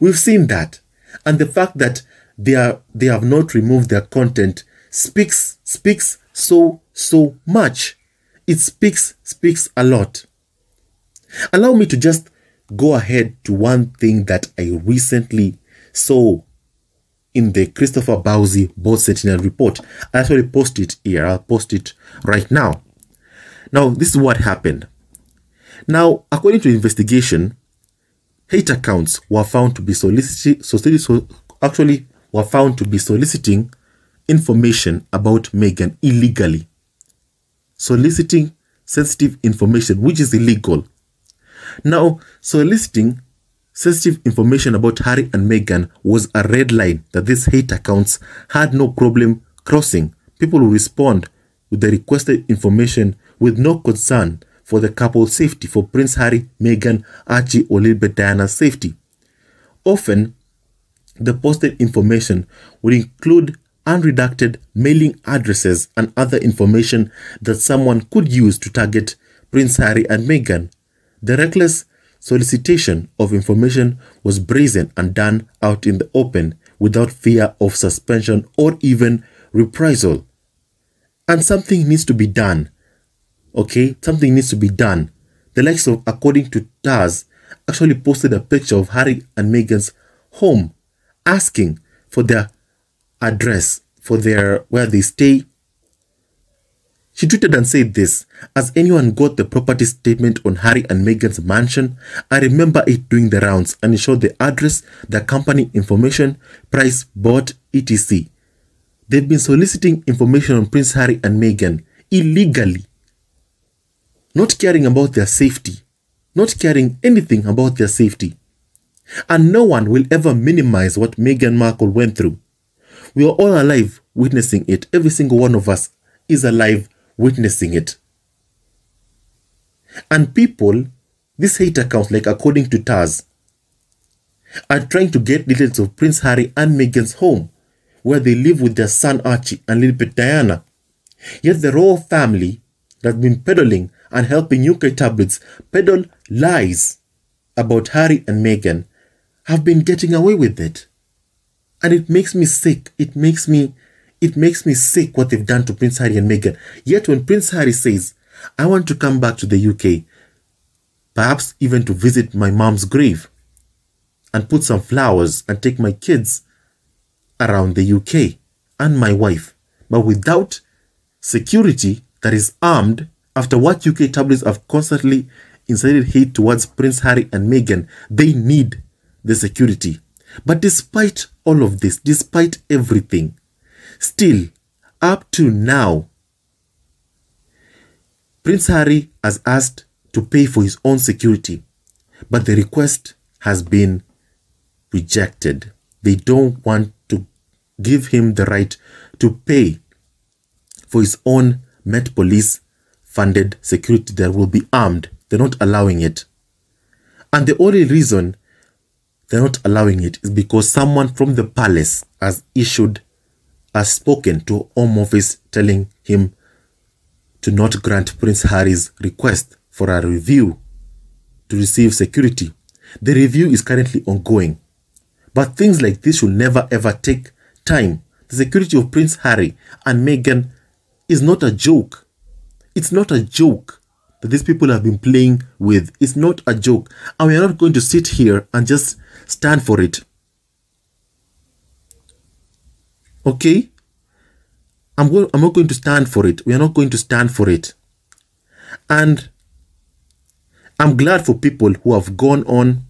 We've seen that. And the fact that they are they have not removed their content speaks speaks so so much. It speaks speaks a lot. Allow me to just go ahead to one thing that I recently saw in the Christopher Bouzy Bot Sentinel report. I actually posted it here. I'll post it right now. Now, this is what happened. Now, according to investigation, hate accounts were found to be soliciting, so actually were found to be soliciting information about Meghan illegally. Soliciting sensitive information, which is illegal. Now, soliciting sensitive information about Harry and Meghan was a red line that these hate accounts had no problem crossing. People will respond with the requested information with no concern for the couple's safety, for Prince Harry, Meghan, Archie, or Elizabeth Diana's safety. Often, the posted information would include unredacted mailing addresses and other information that someone could use to target Prince Harry and Meghan. The reckless solicitation of information was brazen and done out in the open without fear of suspension or even reprisal. And something needs to be done. Okay, something needs to be done. The likes of, according to Taz, actually posted a picture of Harry and Meghan's home, asking for their address, for their where they stay, she tweeted and said this, Has anyone got the property statement on Harry and Meghan's mansion? I remember it doing the rounds and it showed the address, the company information, price, bought, etc. They've been soliciting information on Prince Harry and Meghan illegally, not caring about their safety, not caring anything about their safety. And no one will ever minimize what Meghan Markle went through. We are all alive witnessing it. Every single one of us is alive witnessing it. And people, these hate accounts, like according to Taz, are trying to get details of Prince Harry and Meghan's home, where they live with their son Archie and Elizabeth Diana. Yet the royal family that has been peddling and helping UK tabloids peddle lies about Harry and Meghan have been getting away with it. And it makes me sick. It makes me it makes me sick what they've done to Prince Harry and Meghan. Yet when Prince Harry says, I want to come back to the UK, perhaps even to visit my mom's grave and put some flowers and take my kids around the UK and my wife. But without security that is armed, after what UK tabloids have constantly incited hate towards Prince Harry and Meghan, they need the security. But despite all of this, despite everything, still, up to now, Prince Harry has asked to pay for his own security, but the request has been rejected. They don't want to give him the right to pay for his own Met Police funded security that will be armed. They're not allowing it. And the only reason they're not allowing it is because someone from the palace has issued, has spoken to Home Office telling him to not grant Prince Harry's request for a review to receive security. The review is currently ongoing. But things like this should never ever take time. The security of Prince Harry and Meghan is not a joke. It's not a joke that these people have been playing with. It's not a joke. And we are not going to sit here and just stand for it. Okay? I'm, go- I'm not going to stand for it. We are not going to stand for it. And I'm glad for people who have gone on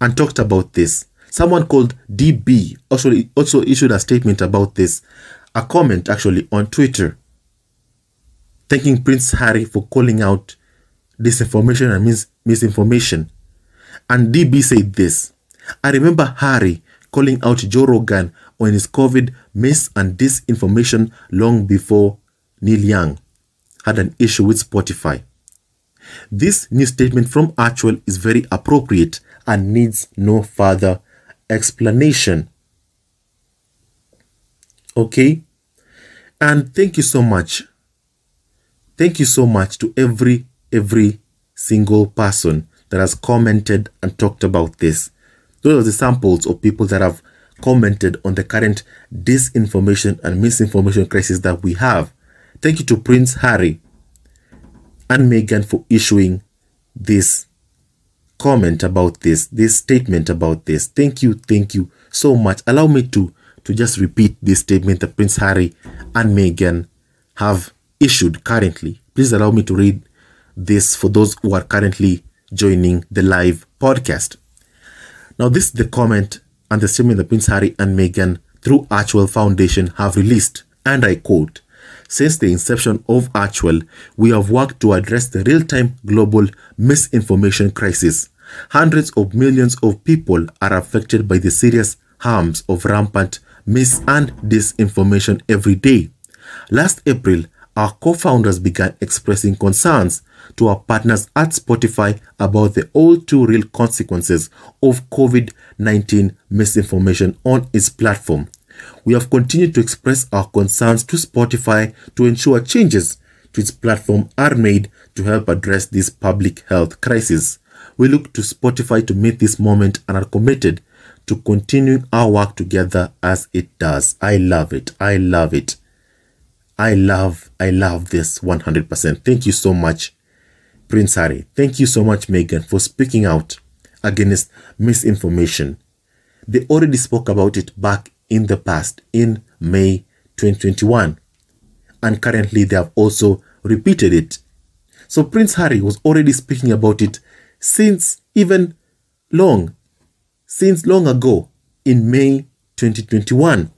and talked about this. Someone called DB also, also issued a statement about this, a comment actually on Twitter, thanking Prince Harry for calling out disinformation and mis- misinformation. And DB said this I remember Harry calling out Joe Rogan on his COVID mis and disinformation long before Neil Young had an issue with Spotify. This new statement from Archewell is very appropriate and needs no further explanation. Okay? And thank you so much. Thank you so much to every every single person that has commented and talked about this. Those are the samples of people that have commented on the current disinformation and misinformation crisis that we have. Thank you to Prince Harry and Meghan for issuing this comment about this, this statement about this. Thank you, thank you so much. Allow me to to just repeat this statement that Prince Harry and Meghan have issued currently. Please allow me to read this for those who are currently joining the live podcast. Now, this is the comment and the that Prince Harry and Meghan through Archewell Foundation have released, and I quote, since the inception of Archewell, we have worked to address the real time global misinformation crisis. Hundreds of millions of people are affected by the serious harms of rampant mis and disinformation every day. Last April, our co founders began expressing concerns to our partners at Spotify about the all too real consequences of COVID 19 misinformation on its platform. We have continued to express our concerns to Spotify to ensure changes to its platform are made to help address this public health crisis. We look to Spotify to meet this moment and are committed to continuing our work together as it does. I love it. I love it. I love, I love this 100%. Thank you so much, Prince Harry. Thank you so much, Meghan, for speaking out against misinformation. They already spoke about it back in the past, in May 2021. And currently, they have also repeated it. So, Prince Harry was already speaking about it since even long, since long ago in May 2021.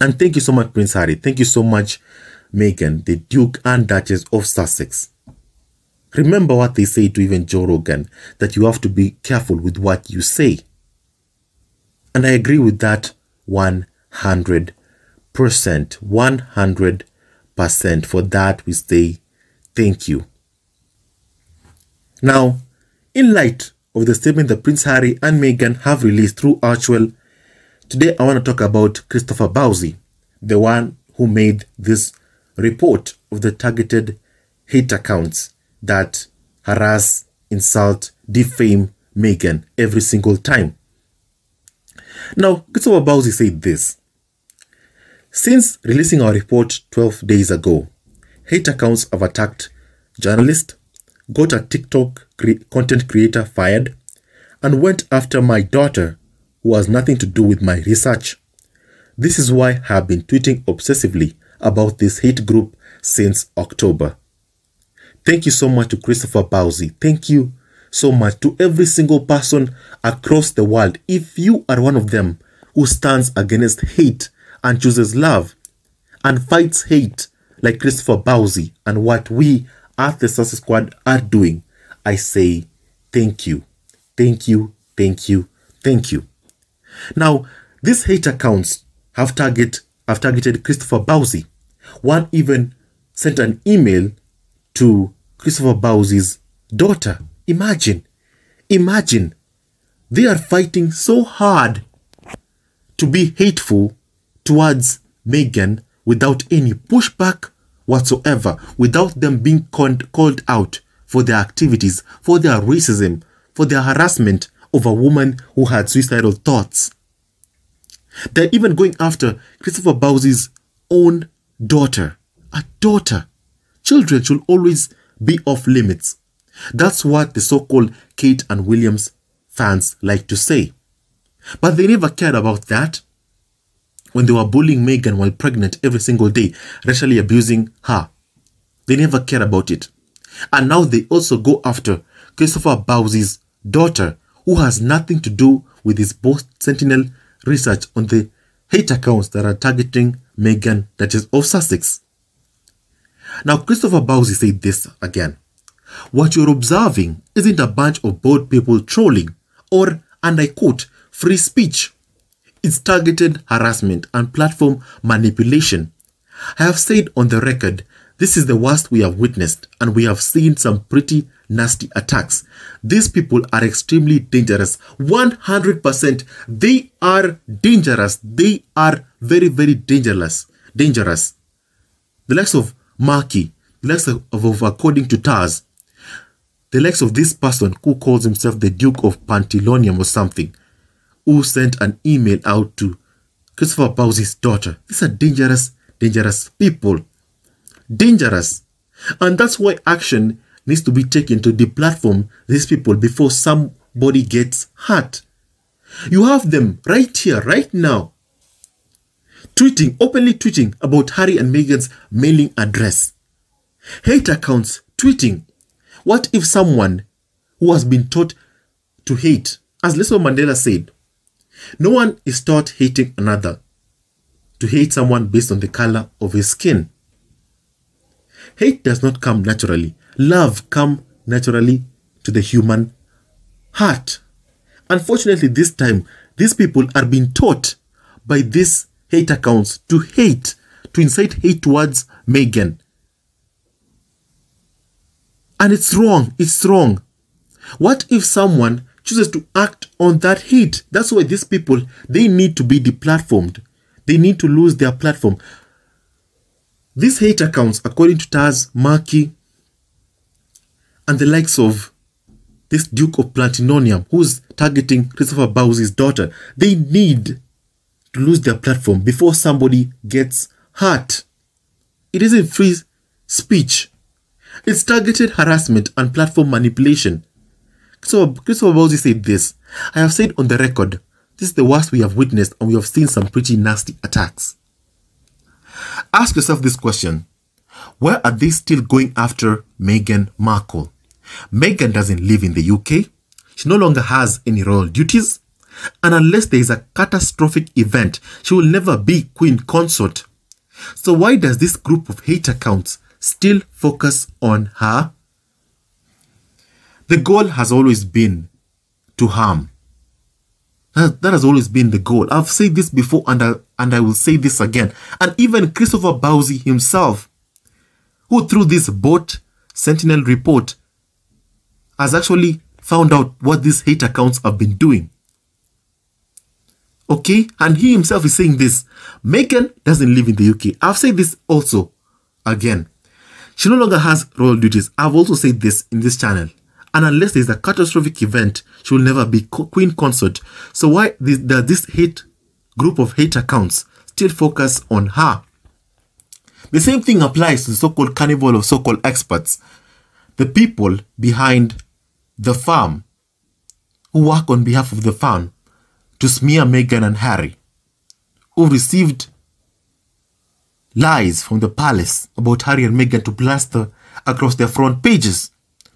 And thank you so much, Prince Harry. Thank you so much, Meghan, the Duke and Duchess of Sussex. Remember what they say to even Joe Rogan that you have to be careful with what you say. And I agree with that 100%. 100%. For that, we say thank you. Now, in light of the statement that Prince Harry and Meghan have released through Archewell, today I want to talk about Christopher Bouzy, the one who made this report of the targeted hate accounts that harass, insult, defame Meghan every single time. Now, Christopher Bouzy said this. Since releasing our report 12 days ago, hate accounts have attacked journalists, got a TikTok cre- content creator fired and went after my daughter who has nothing to do with my research. This is why I have been tweeting obsessively about this hate group since October. Thank you so much to Christopher Bouzy. Thank you so much to every single person across the world. If you are one of them who stands against hate and chooses love and fights hate like Christopher Bouzy and what we at the Sussex Squad are doing, I say thank you, thank you, thank you, thank you. Now, these hate accounts have target have targeted Christopher Bouzy. One even sent an email to Christopher Bouzy's daughter. Imagine, imagine, they are fighting so hard to be hateful towards Meghan without any pushback whatsoever, without them being called out for their activities, for their racism, for their harassment of a woman who had suicidal thoughts. They're even going after Christopher Bouzy's own daughter. A daughter. Children should always be off limits. That's what the so-called Kate and Williams fans like to say. But they never cared about that when they were bullying Meghan while pregnant every single day, racially abusing her. They never cared about it. And now they also go after Christopher Bouzy's daughter, who has nothing to do with his Bot Sentinel research on the hate accounts that are targeting Meghan, that is of Sussex. Now, Christopher Bouzy said this again. What you're observing isn't a bunch of bored people trolling or, and I quote, free speech. It's targeted harassment and platform manipulation. I have said on the record, this is the worst we have witnessed, and we have seen some pretty nasty attacks. These people are extremely dangerous. 100%. They are dangerous. They are very, very dangerous. Dangerous. The likes of Markey, the likes of, of according to Taz, the likes of this person who calls himself the Duke of Pantilonium or something, who sent an email out to Christopher Bouzy's daughter. These are dangerous, dangerous people. Dangerous. And that's why action needs to be taken to deplatform these people before somebody gets hurt. You have them right here, right now, tweeting, openly tweeting about Harry and Meghan's mailing address. Hate accounts tweeting. What if someone who has been taught to hate, as Nelson Mandela said, no one is taught hating another, to hate someone based on the color of his skin. Hate does not come naturally. Love comes naturally to the human heart. Unfortunately, this time, these people are being taught by these hate accounts to hate, to incite hate towards Meghan. And it's wrong. It's wrong. What if someone chooses to act on that hate? That's why these people, they need to be deplatformed. They need to lose their platform. These hate accounts, according to Taz, Markey, and the likes of this Duke of Platinonium, who's targeting Christopher Bouzy's daughter, they need to lose their platform before somebody gets hurt. It isn't free speech. It's targeted harassment and platform manipulation. So Christopher Bouzy said this. I have said on the record, this is the worst we have witnessed and we have seen some pretty nasty attacks. Ask yourself this question. Where are they still going after Meghan Markle? Meghan doesn't live in the UK. She no longer has any royal duties. And unless there is a catastrophic event, she will never be queen consort. So why does this group of hate accounts still focus on her? The goal has always been to harm. That, that has always been the goal. I've said this before and I, and I will say this again. And even Christopher Bouzy himself, who through this bot Sentinel report has actually found out what these hate accounts have been doing. Okay, and he himself is saying this. Meghan doesn't live in the UK. I've said this also again. She no longer has royal duties. I've also said this in this channel. And unless there's a catastrophic event, she will never be queen consort. So why this, does this hate group of hate accounts still focus on her? The same thing applies to the so-called carnival of so-called experts. the people behind the farm who work on behalf of the farm to smear Meghan and Harry, who received lies from the palace about Harry and Meghan to plaster across their front pages.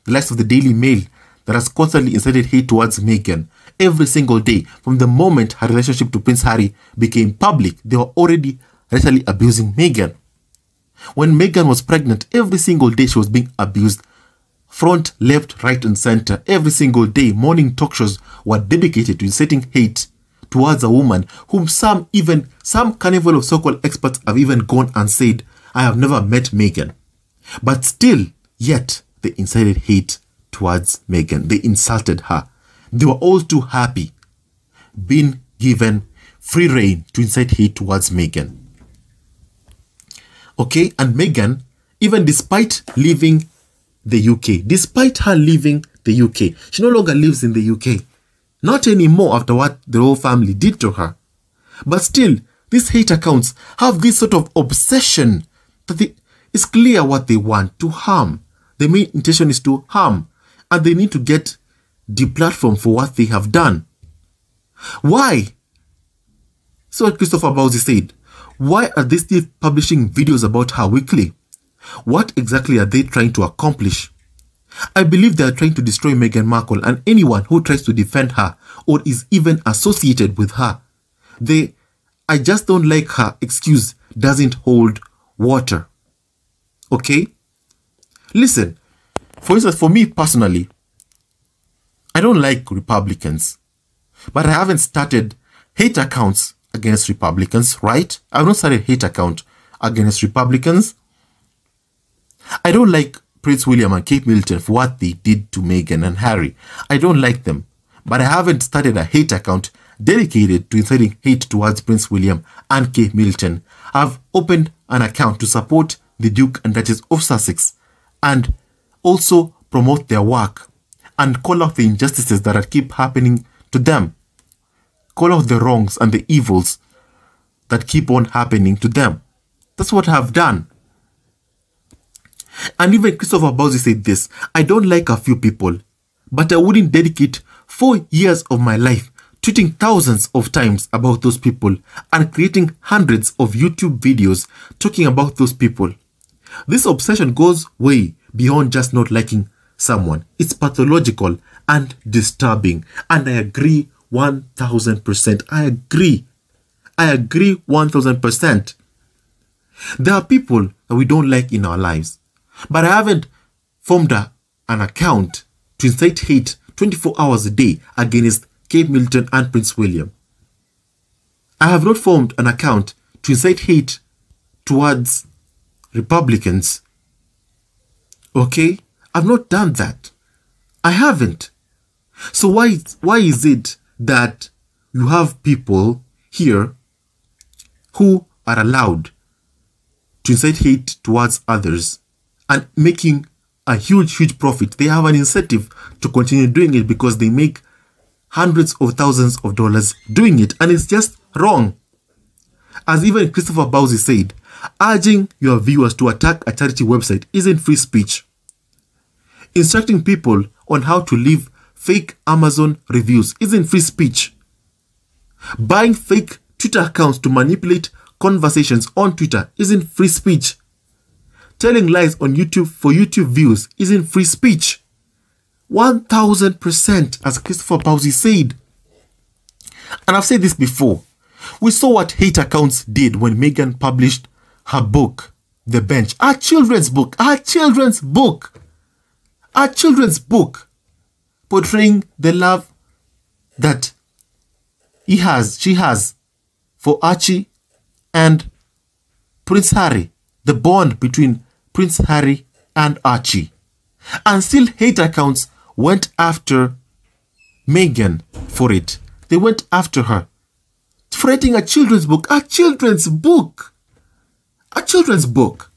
The likes of the Daily Mail that has constantly incited hate towards Meghan every single day. From the moment her relationship to Prince Harry became public, they were already racially abusing Meghan. When Meghan was pregnant, every single day she was being abused. Front, left, right, and center. Every single day, morning talk shows were dedicated to inciting hate towards a woman whom some even some carnival of so-called experts have even gone and said, I have never met Meghan. But still, yet they incited hate towards Meghan. They insulted her. They were all too happy being given free reign to incite hate towards Meghan. Okay, and Meghan, even despite leaving the UK, despite her leaving the UK, she no longer lives in the UK. Not anymore after what the royal family did to her. But still, these hate accounts have this sort of obsession that they, it's clear what they want to harm. The main intention is to harm, and they need to get the platform for what they have done. Why? So Christopher Bouzy said. Why are they still publishing videos about her weekly? What exactly are they trying to accomplish? I believe they are trying to destroy Meghan Markle and anyone who tries to defend her or is even associated with her. They, I just don't like her excuse doesn't hold water. Okay? Listen, for instance, for me personally, I don't like Republicans, but I haven't started hate accounts against Republicans, right? I've not started hate account against Republicans. I don't like Prince William and Kate Middleton for what they did to Meghan and Harry. I don't like them, but I haven't started a hate account dedicated to inciting hate towards Prince William and Kate Middleton. I've opened an account to support the Duke and Duchess of Sussex and also promote their work and call out the injustices that keep happening to them. Call out the wrongs and the evils that keep on happening to them. That's what I've done. And even Christopher Bouzy said this I don't like a few people, but I wouldn't dedicate four years of my life tweeting thousands of times about those people and creating hundreds of YouTube videos talking about those people. This obsession goes way beyond just not liking someone. It's pathological and disturbing. And I agree 1000%. I agree. I agree 1000%. There are people that we don't like in our lives. But I haven't formed a, an account to incite hate 24 hours a day against Kate Middleton and Prince William. I have not formed an account to incite hate towards Republicans. Okay? I've not done that. I haven't. So why why is it that you have people here who are allowed to incite hate towards others and making a huge, huge profit. They have an incentive to continue doing it because they make hundreds of thousands of dollars doing it. And it's just wrong. As even Christopher Bouzy said, urging your viewers to attack a charity website isn't free speech. Instructing people on how to leave fake Amazon reviews isn't free speech. Buying fake Twitter accounts to manipulate conversations on Twitter isn't free speech. Telling lies on YouTube for YouTube views isn't free speech. 1000% as Christopher Bouzy said. And I've said this before. We saw what hate accounts did when Meghan published her book, The Bench. Our children's book. Our children's book. Our children's book. Portraying the love that he has, she has for Archie and Prince Harry. The bond between Prince Harry and Archie. And still hate accounts went after Meghan for it. They went after her. Writing a children's book. A children's book. A children's book.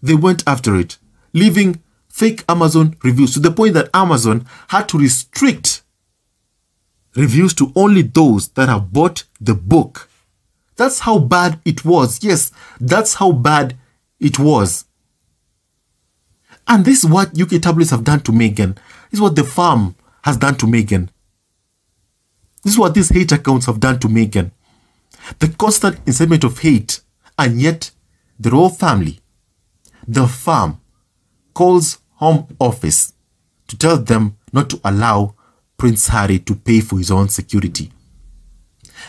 They went after it, leaving fake Amazon reviews to the point that Amazon had to restrict reviews to only those that have bought the book. That's how bad it was. Yes, that's how bad it was. And this is what UK tabloids have done to Meghan. This is what the farm has done to Meghan. This is what these hate accounts have done to Meghan. The constant incitement of hate, and yet the royal family, the farm, calls Home Office to tell them not to allow Prince Harry to pay for his own security.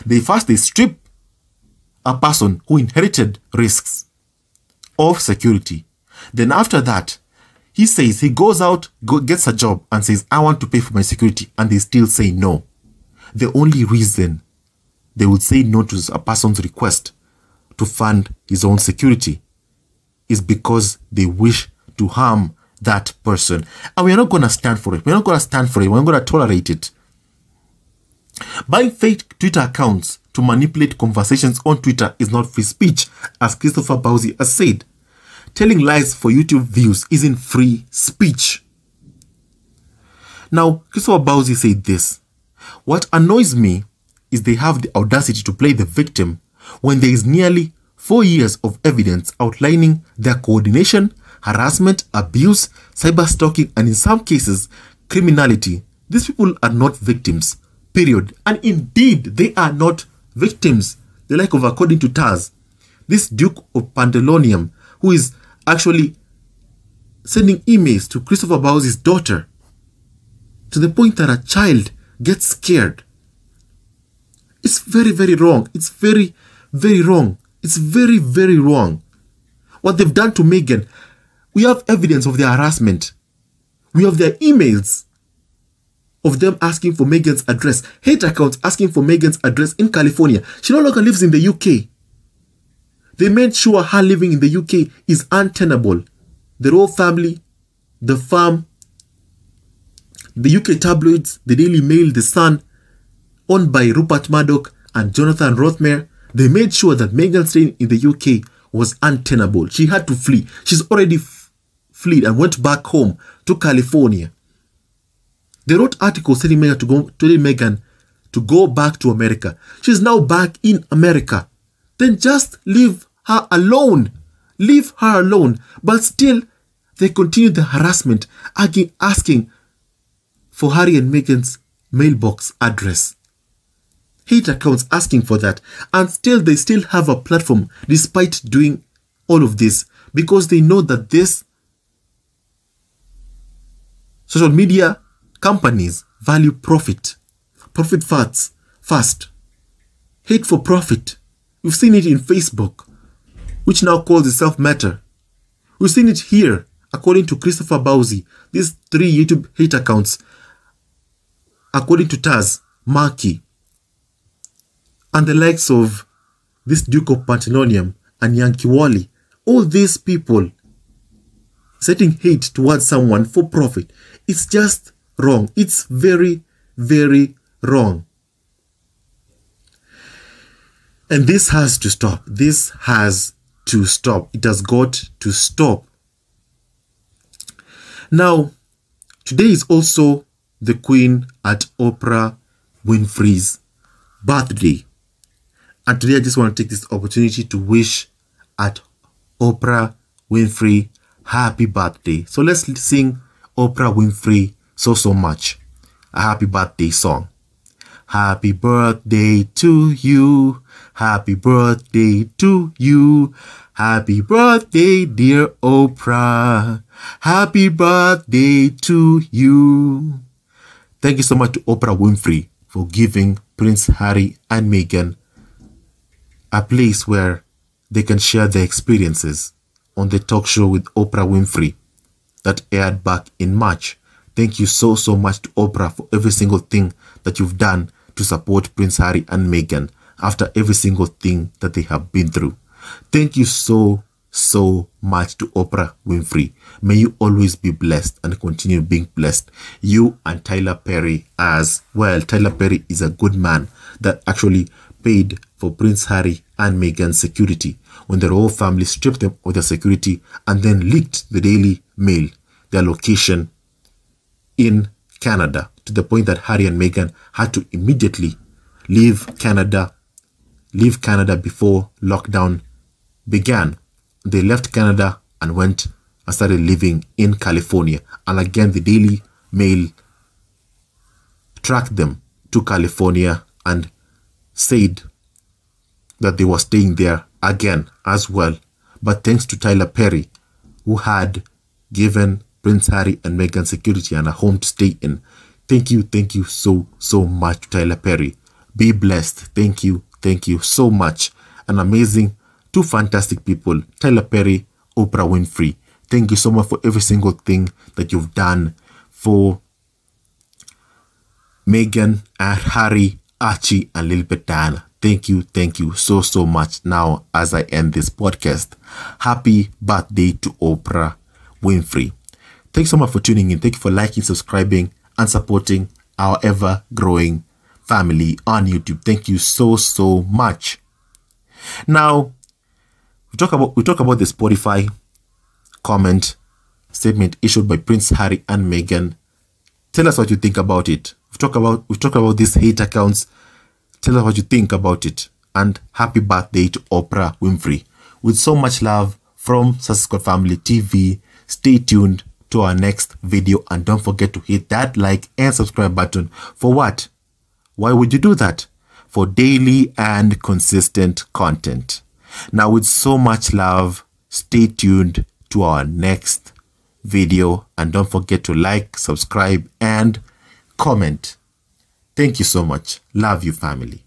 They first they strip a person who inherited risks of security. Then after that, he says he goes out, go, gets a job and says, I want to pay for my security. And they still say no. The only reason they would say no to a person's request to fund his own security is because they wish to harm that person. And we're not going to stand for it. We're not going to stand for it. We're not going to tolerate it. Buying fake Twitter accounts to manipulate conversations on Twitter is not free speech, as Christopher Bouzy has said. Telling lies for YouTube views isn't free speech. Now, Christopher Bouzy said this. What annoys me is they have the audacity to play the victim when there is nearly four years of evidence outlining their coordination, harassment, abuse, cyber stalking, and in some cases, criminality. These people are not victims, period. And indeed, they are not victims. The like of, according to Taz, this Duke of Pantaloonium, who is actually sending emails to Christopher Bouzy's daughter to the point that a child gets scared. It's very, very wrong. It's very, very wrong. It's very, very wrong. What they've done to Meghan, we have evidence of their harassment. We have their emails of them asking for Meghan's address, hate accounts asking for Meghan's address in California. She no longer lives in the UK. They made sure her living in the UK is untenable. The royal family, the farm, the UK tabloids, the Daily Mail, The Sun, owned by Rupert Murdoch and Jonathan Rothermere, they made sure that Meghan staying in the UK was untenable. She had to flee. She's already fled and went back home to California. They wrote articles telling Meghan to go telling Meghan to go back to America. She's now back in America. Then just leave her alone. Leave her alone. But still, they continue the harassment, asking, asking for Harry and Meghan's mailbox address. Hate accounts asking for that. And still, they still have a platform despite doing all of this because they know that these social media companies value profit, profit first, fast, hate for profit. We've seen it in Facebook, which now calls itself Meta. We've seen it here, according to Christopher Bouzy. These three YouTube hate accounts, according to Taz, Marky, and the likes of this Duke of Pantaloonium and Yankee Wally. All these people setting hate towards someone for profit. It's just wrong. It's very, very wrong. And this has to stop. This has to stop. It has got to stop. Now, today is also the Queen at Oprah Winfrey's birthday. And today I just want to take this opportunity to wish at Oprah Winfrey happy birthday. So let's sing Oprah Winfrey so, so much. A happy birthday song. Happy birthday to you. Happy birthday to you. Happy birthday, dear Oprah. Happy birthday to you. Thank you so much to Oprah Winfrey for giving Prince Harry and Meghan a place where they can share their experiences on the talk show with Oprah Winfrey that aired back in March. Thank you so, so much to Oprah for every single thing that you've done to support Prince Harry and Meghan after every single thing that they have been through. Thank you so, so much to Oprah Winfrey. May you always be blessed and continue being blessed. You and Tyler Perry as well. Tyler Perry is a good man that actually paid for Prince Harry and Meghan's security when the royal family stripped them of their security and then leaked the Daily Mail, their location in Canada, to the point that Harry and Meghan had to immediately leave Canada, leave Canada before lockdown began. They left Canada and went and started living in California. And again, the Daily Mail tracked them to California and said that they were staying there again as well. But thanks to Tyler Perry, who had given Prince Harry and Meghan security and a home to stay in. Thank you, thank you so, so much, Tyler Perry. Be blessed. Thank you, thank you so much. An amazing, two fantastic people, Tyler Perry, Oprah Winfrey. Thank you so much for every single thing that you've done for Meghan and Harry, Archie, and Lilibet Diana. Thank you, thank you so, so much. Now, as I end this podcast, happy birthday to Oprah Winfrey. Thanks so much for tuning in. Thank you for liking, subscribing, and supporting our ever growing family on YouTube. Thank you so, so much. Now, we talk about we talk about the Spotify comment statement issued by Prince Harry and Meghan. Tell us what you think about it. We talk about we talk about these hate accounts Tell us what you think about it. And happy birthday to Oprah Winfrey. With so much love from Sussex Family TV. Stay tuned to our next video and don't forget to hit that like and subscribe button. For what? Why would you do that? For daily and consistent content. Now with so much love, stay tuned to our next video and don't forget to like, subscribe and comment. Thank you so much. Love you, family.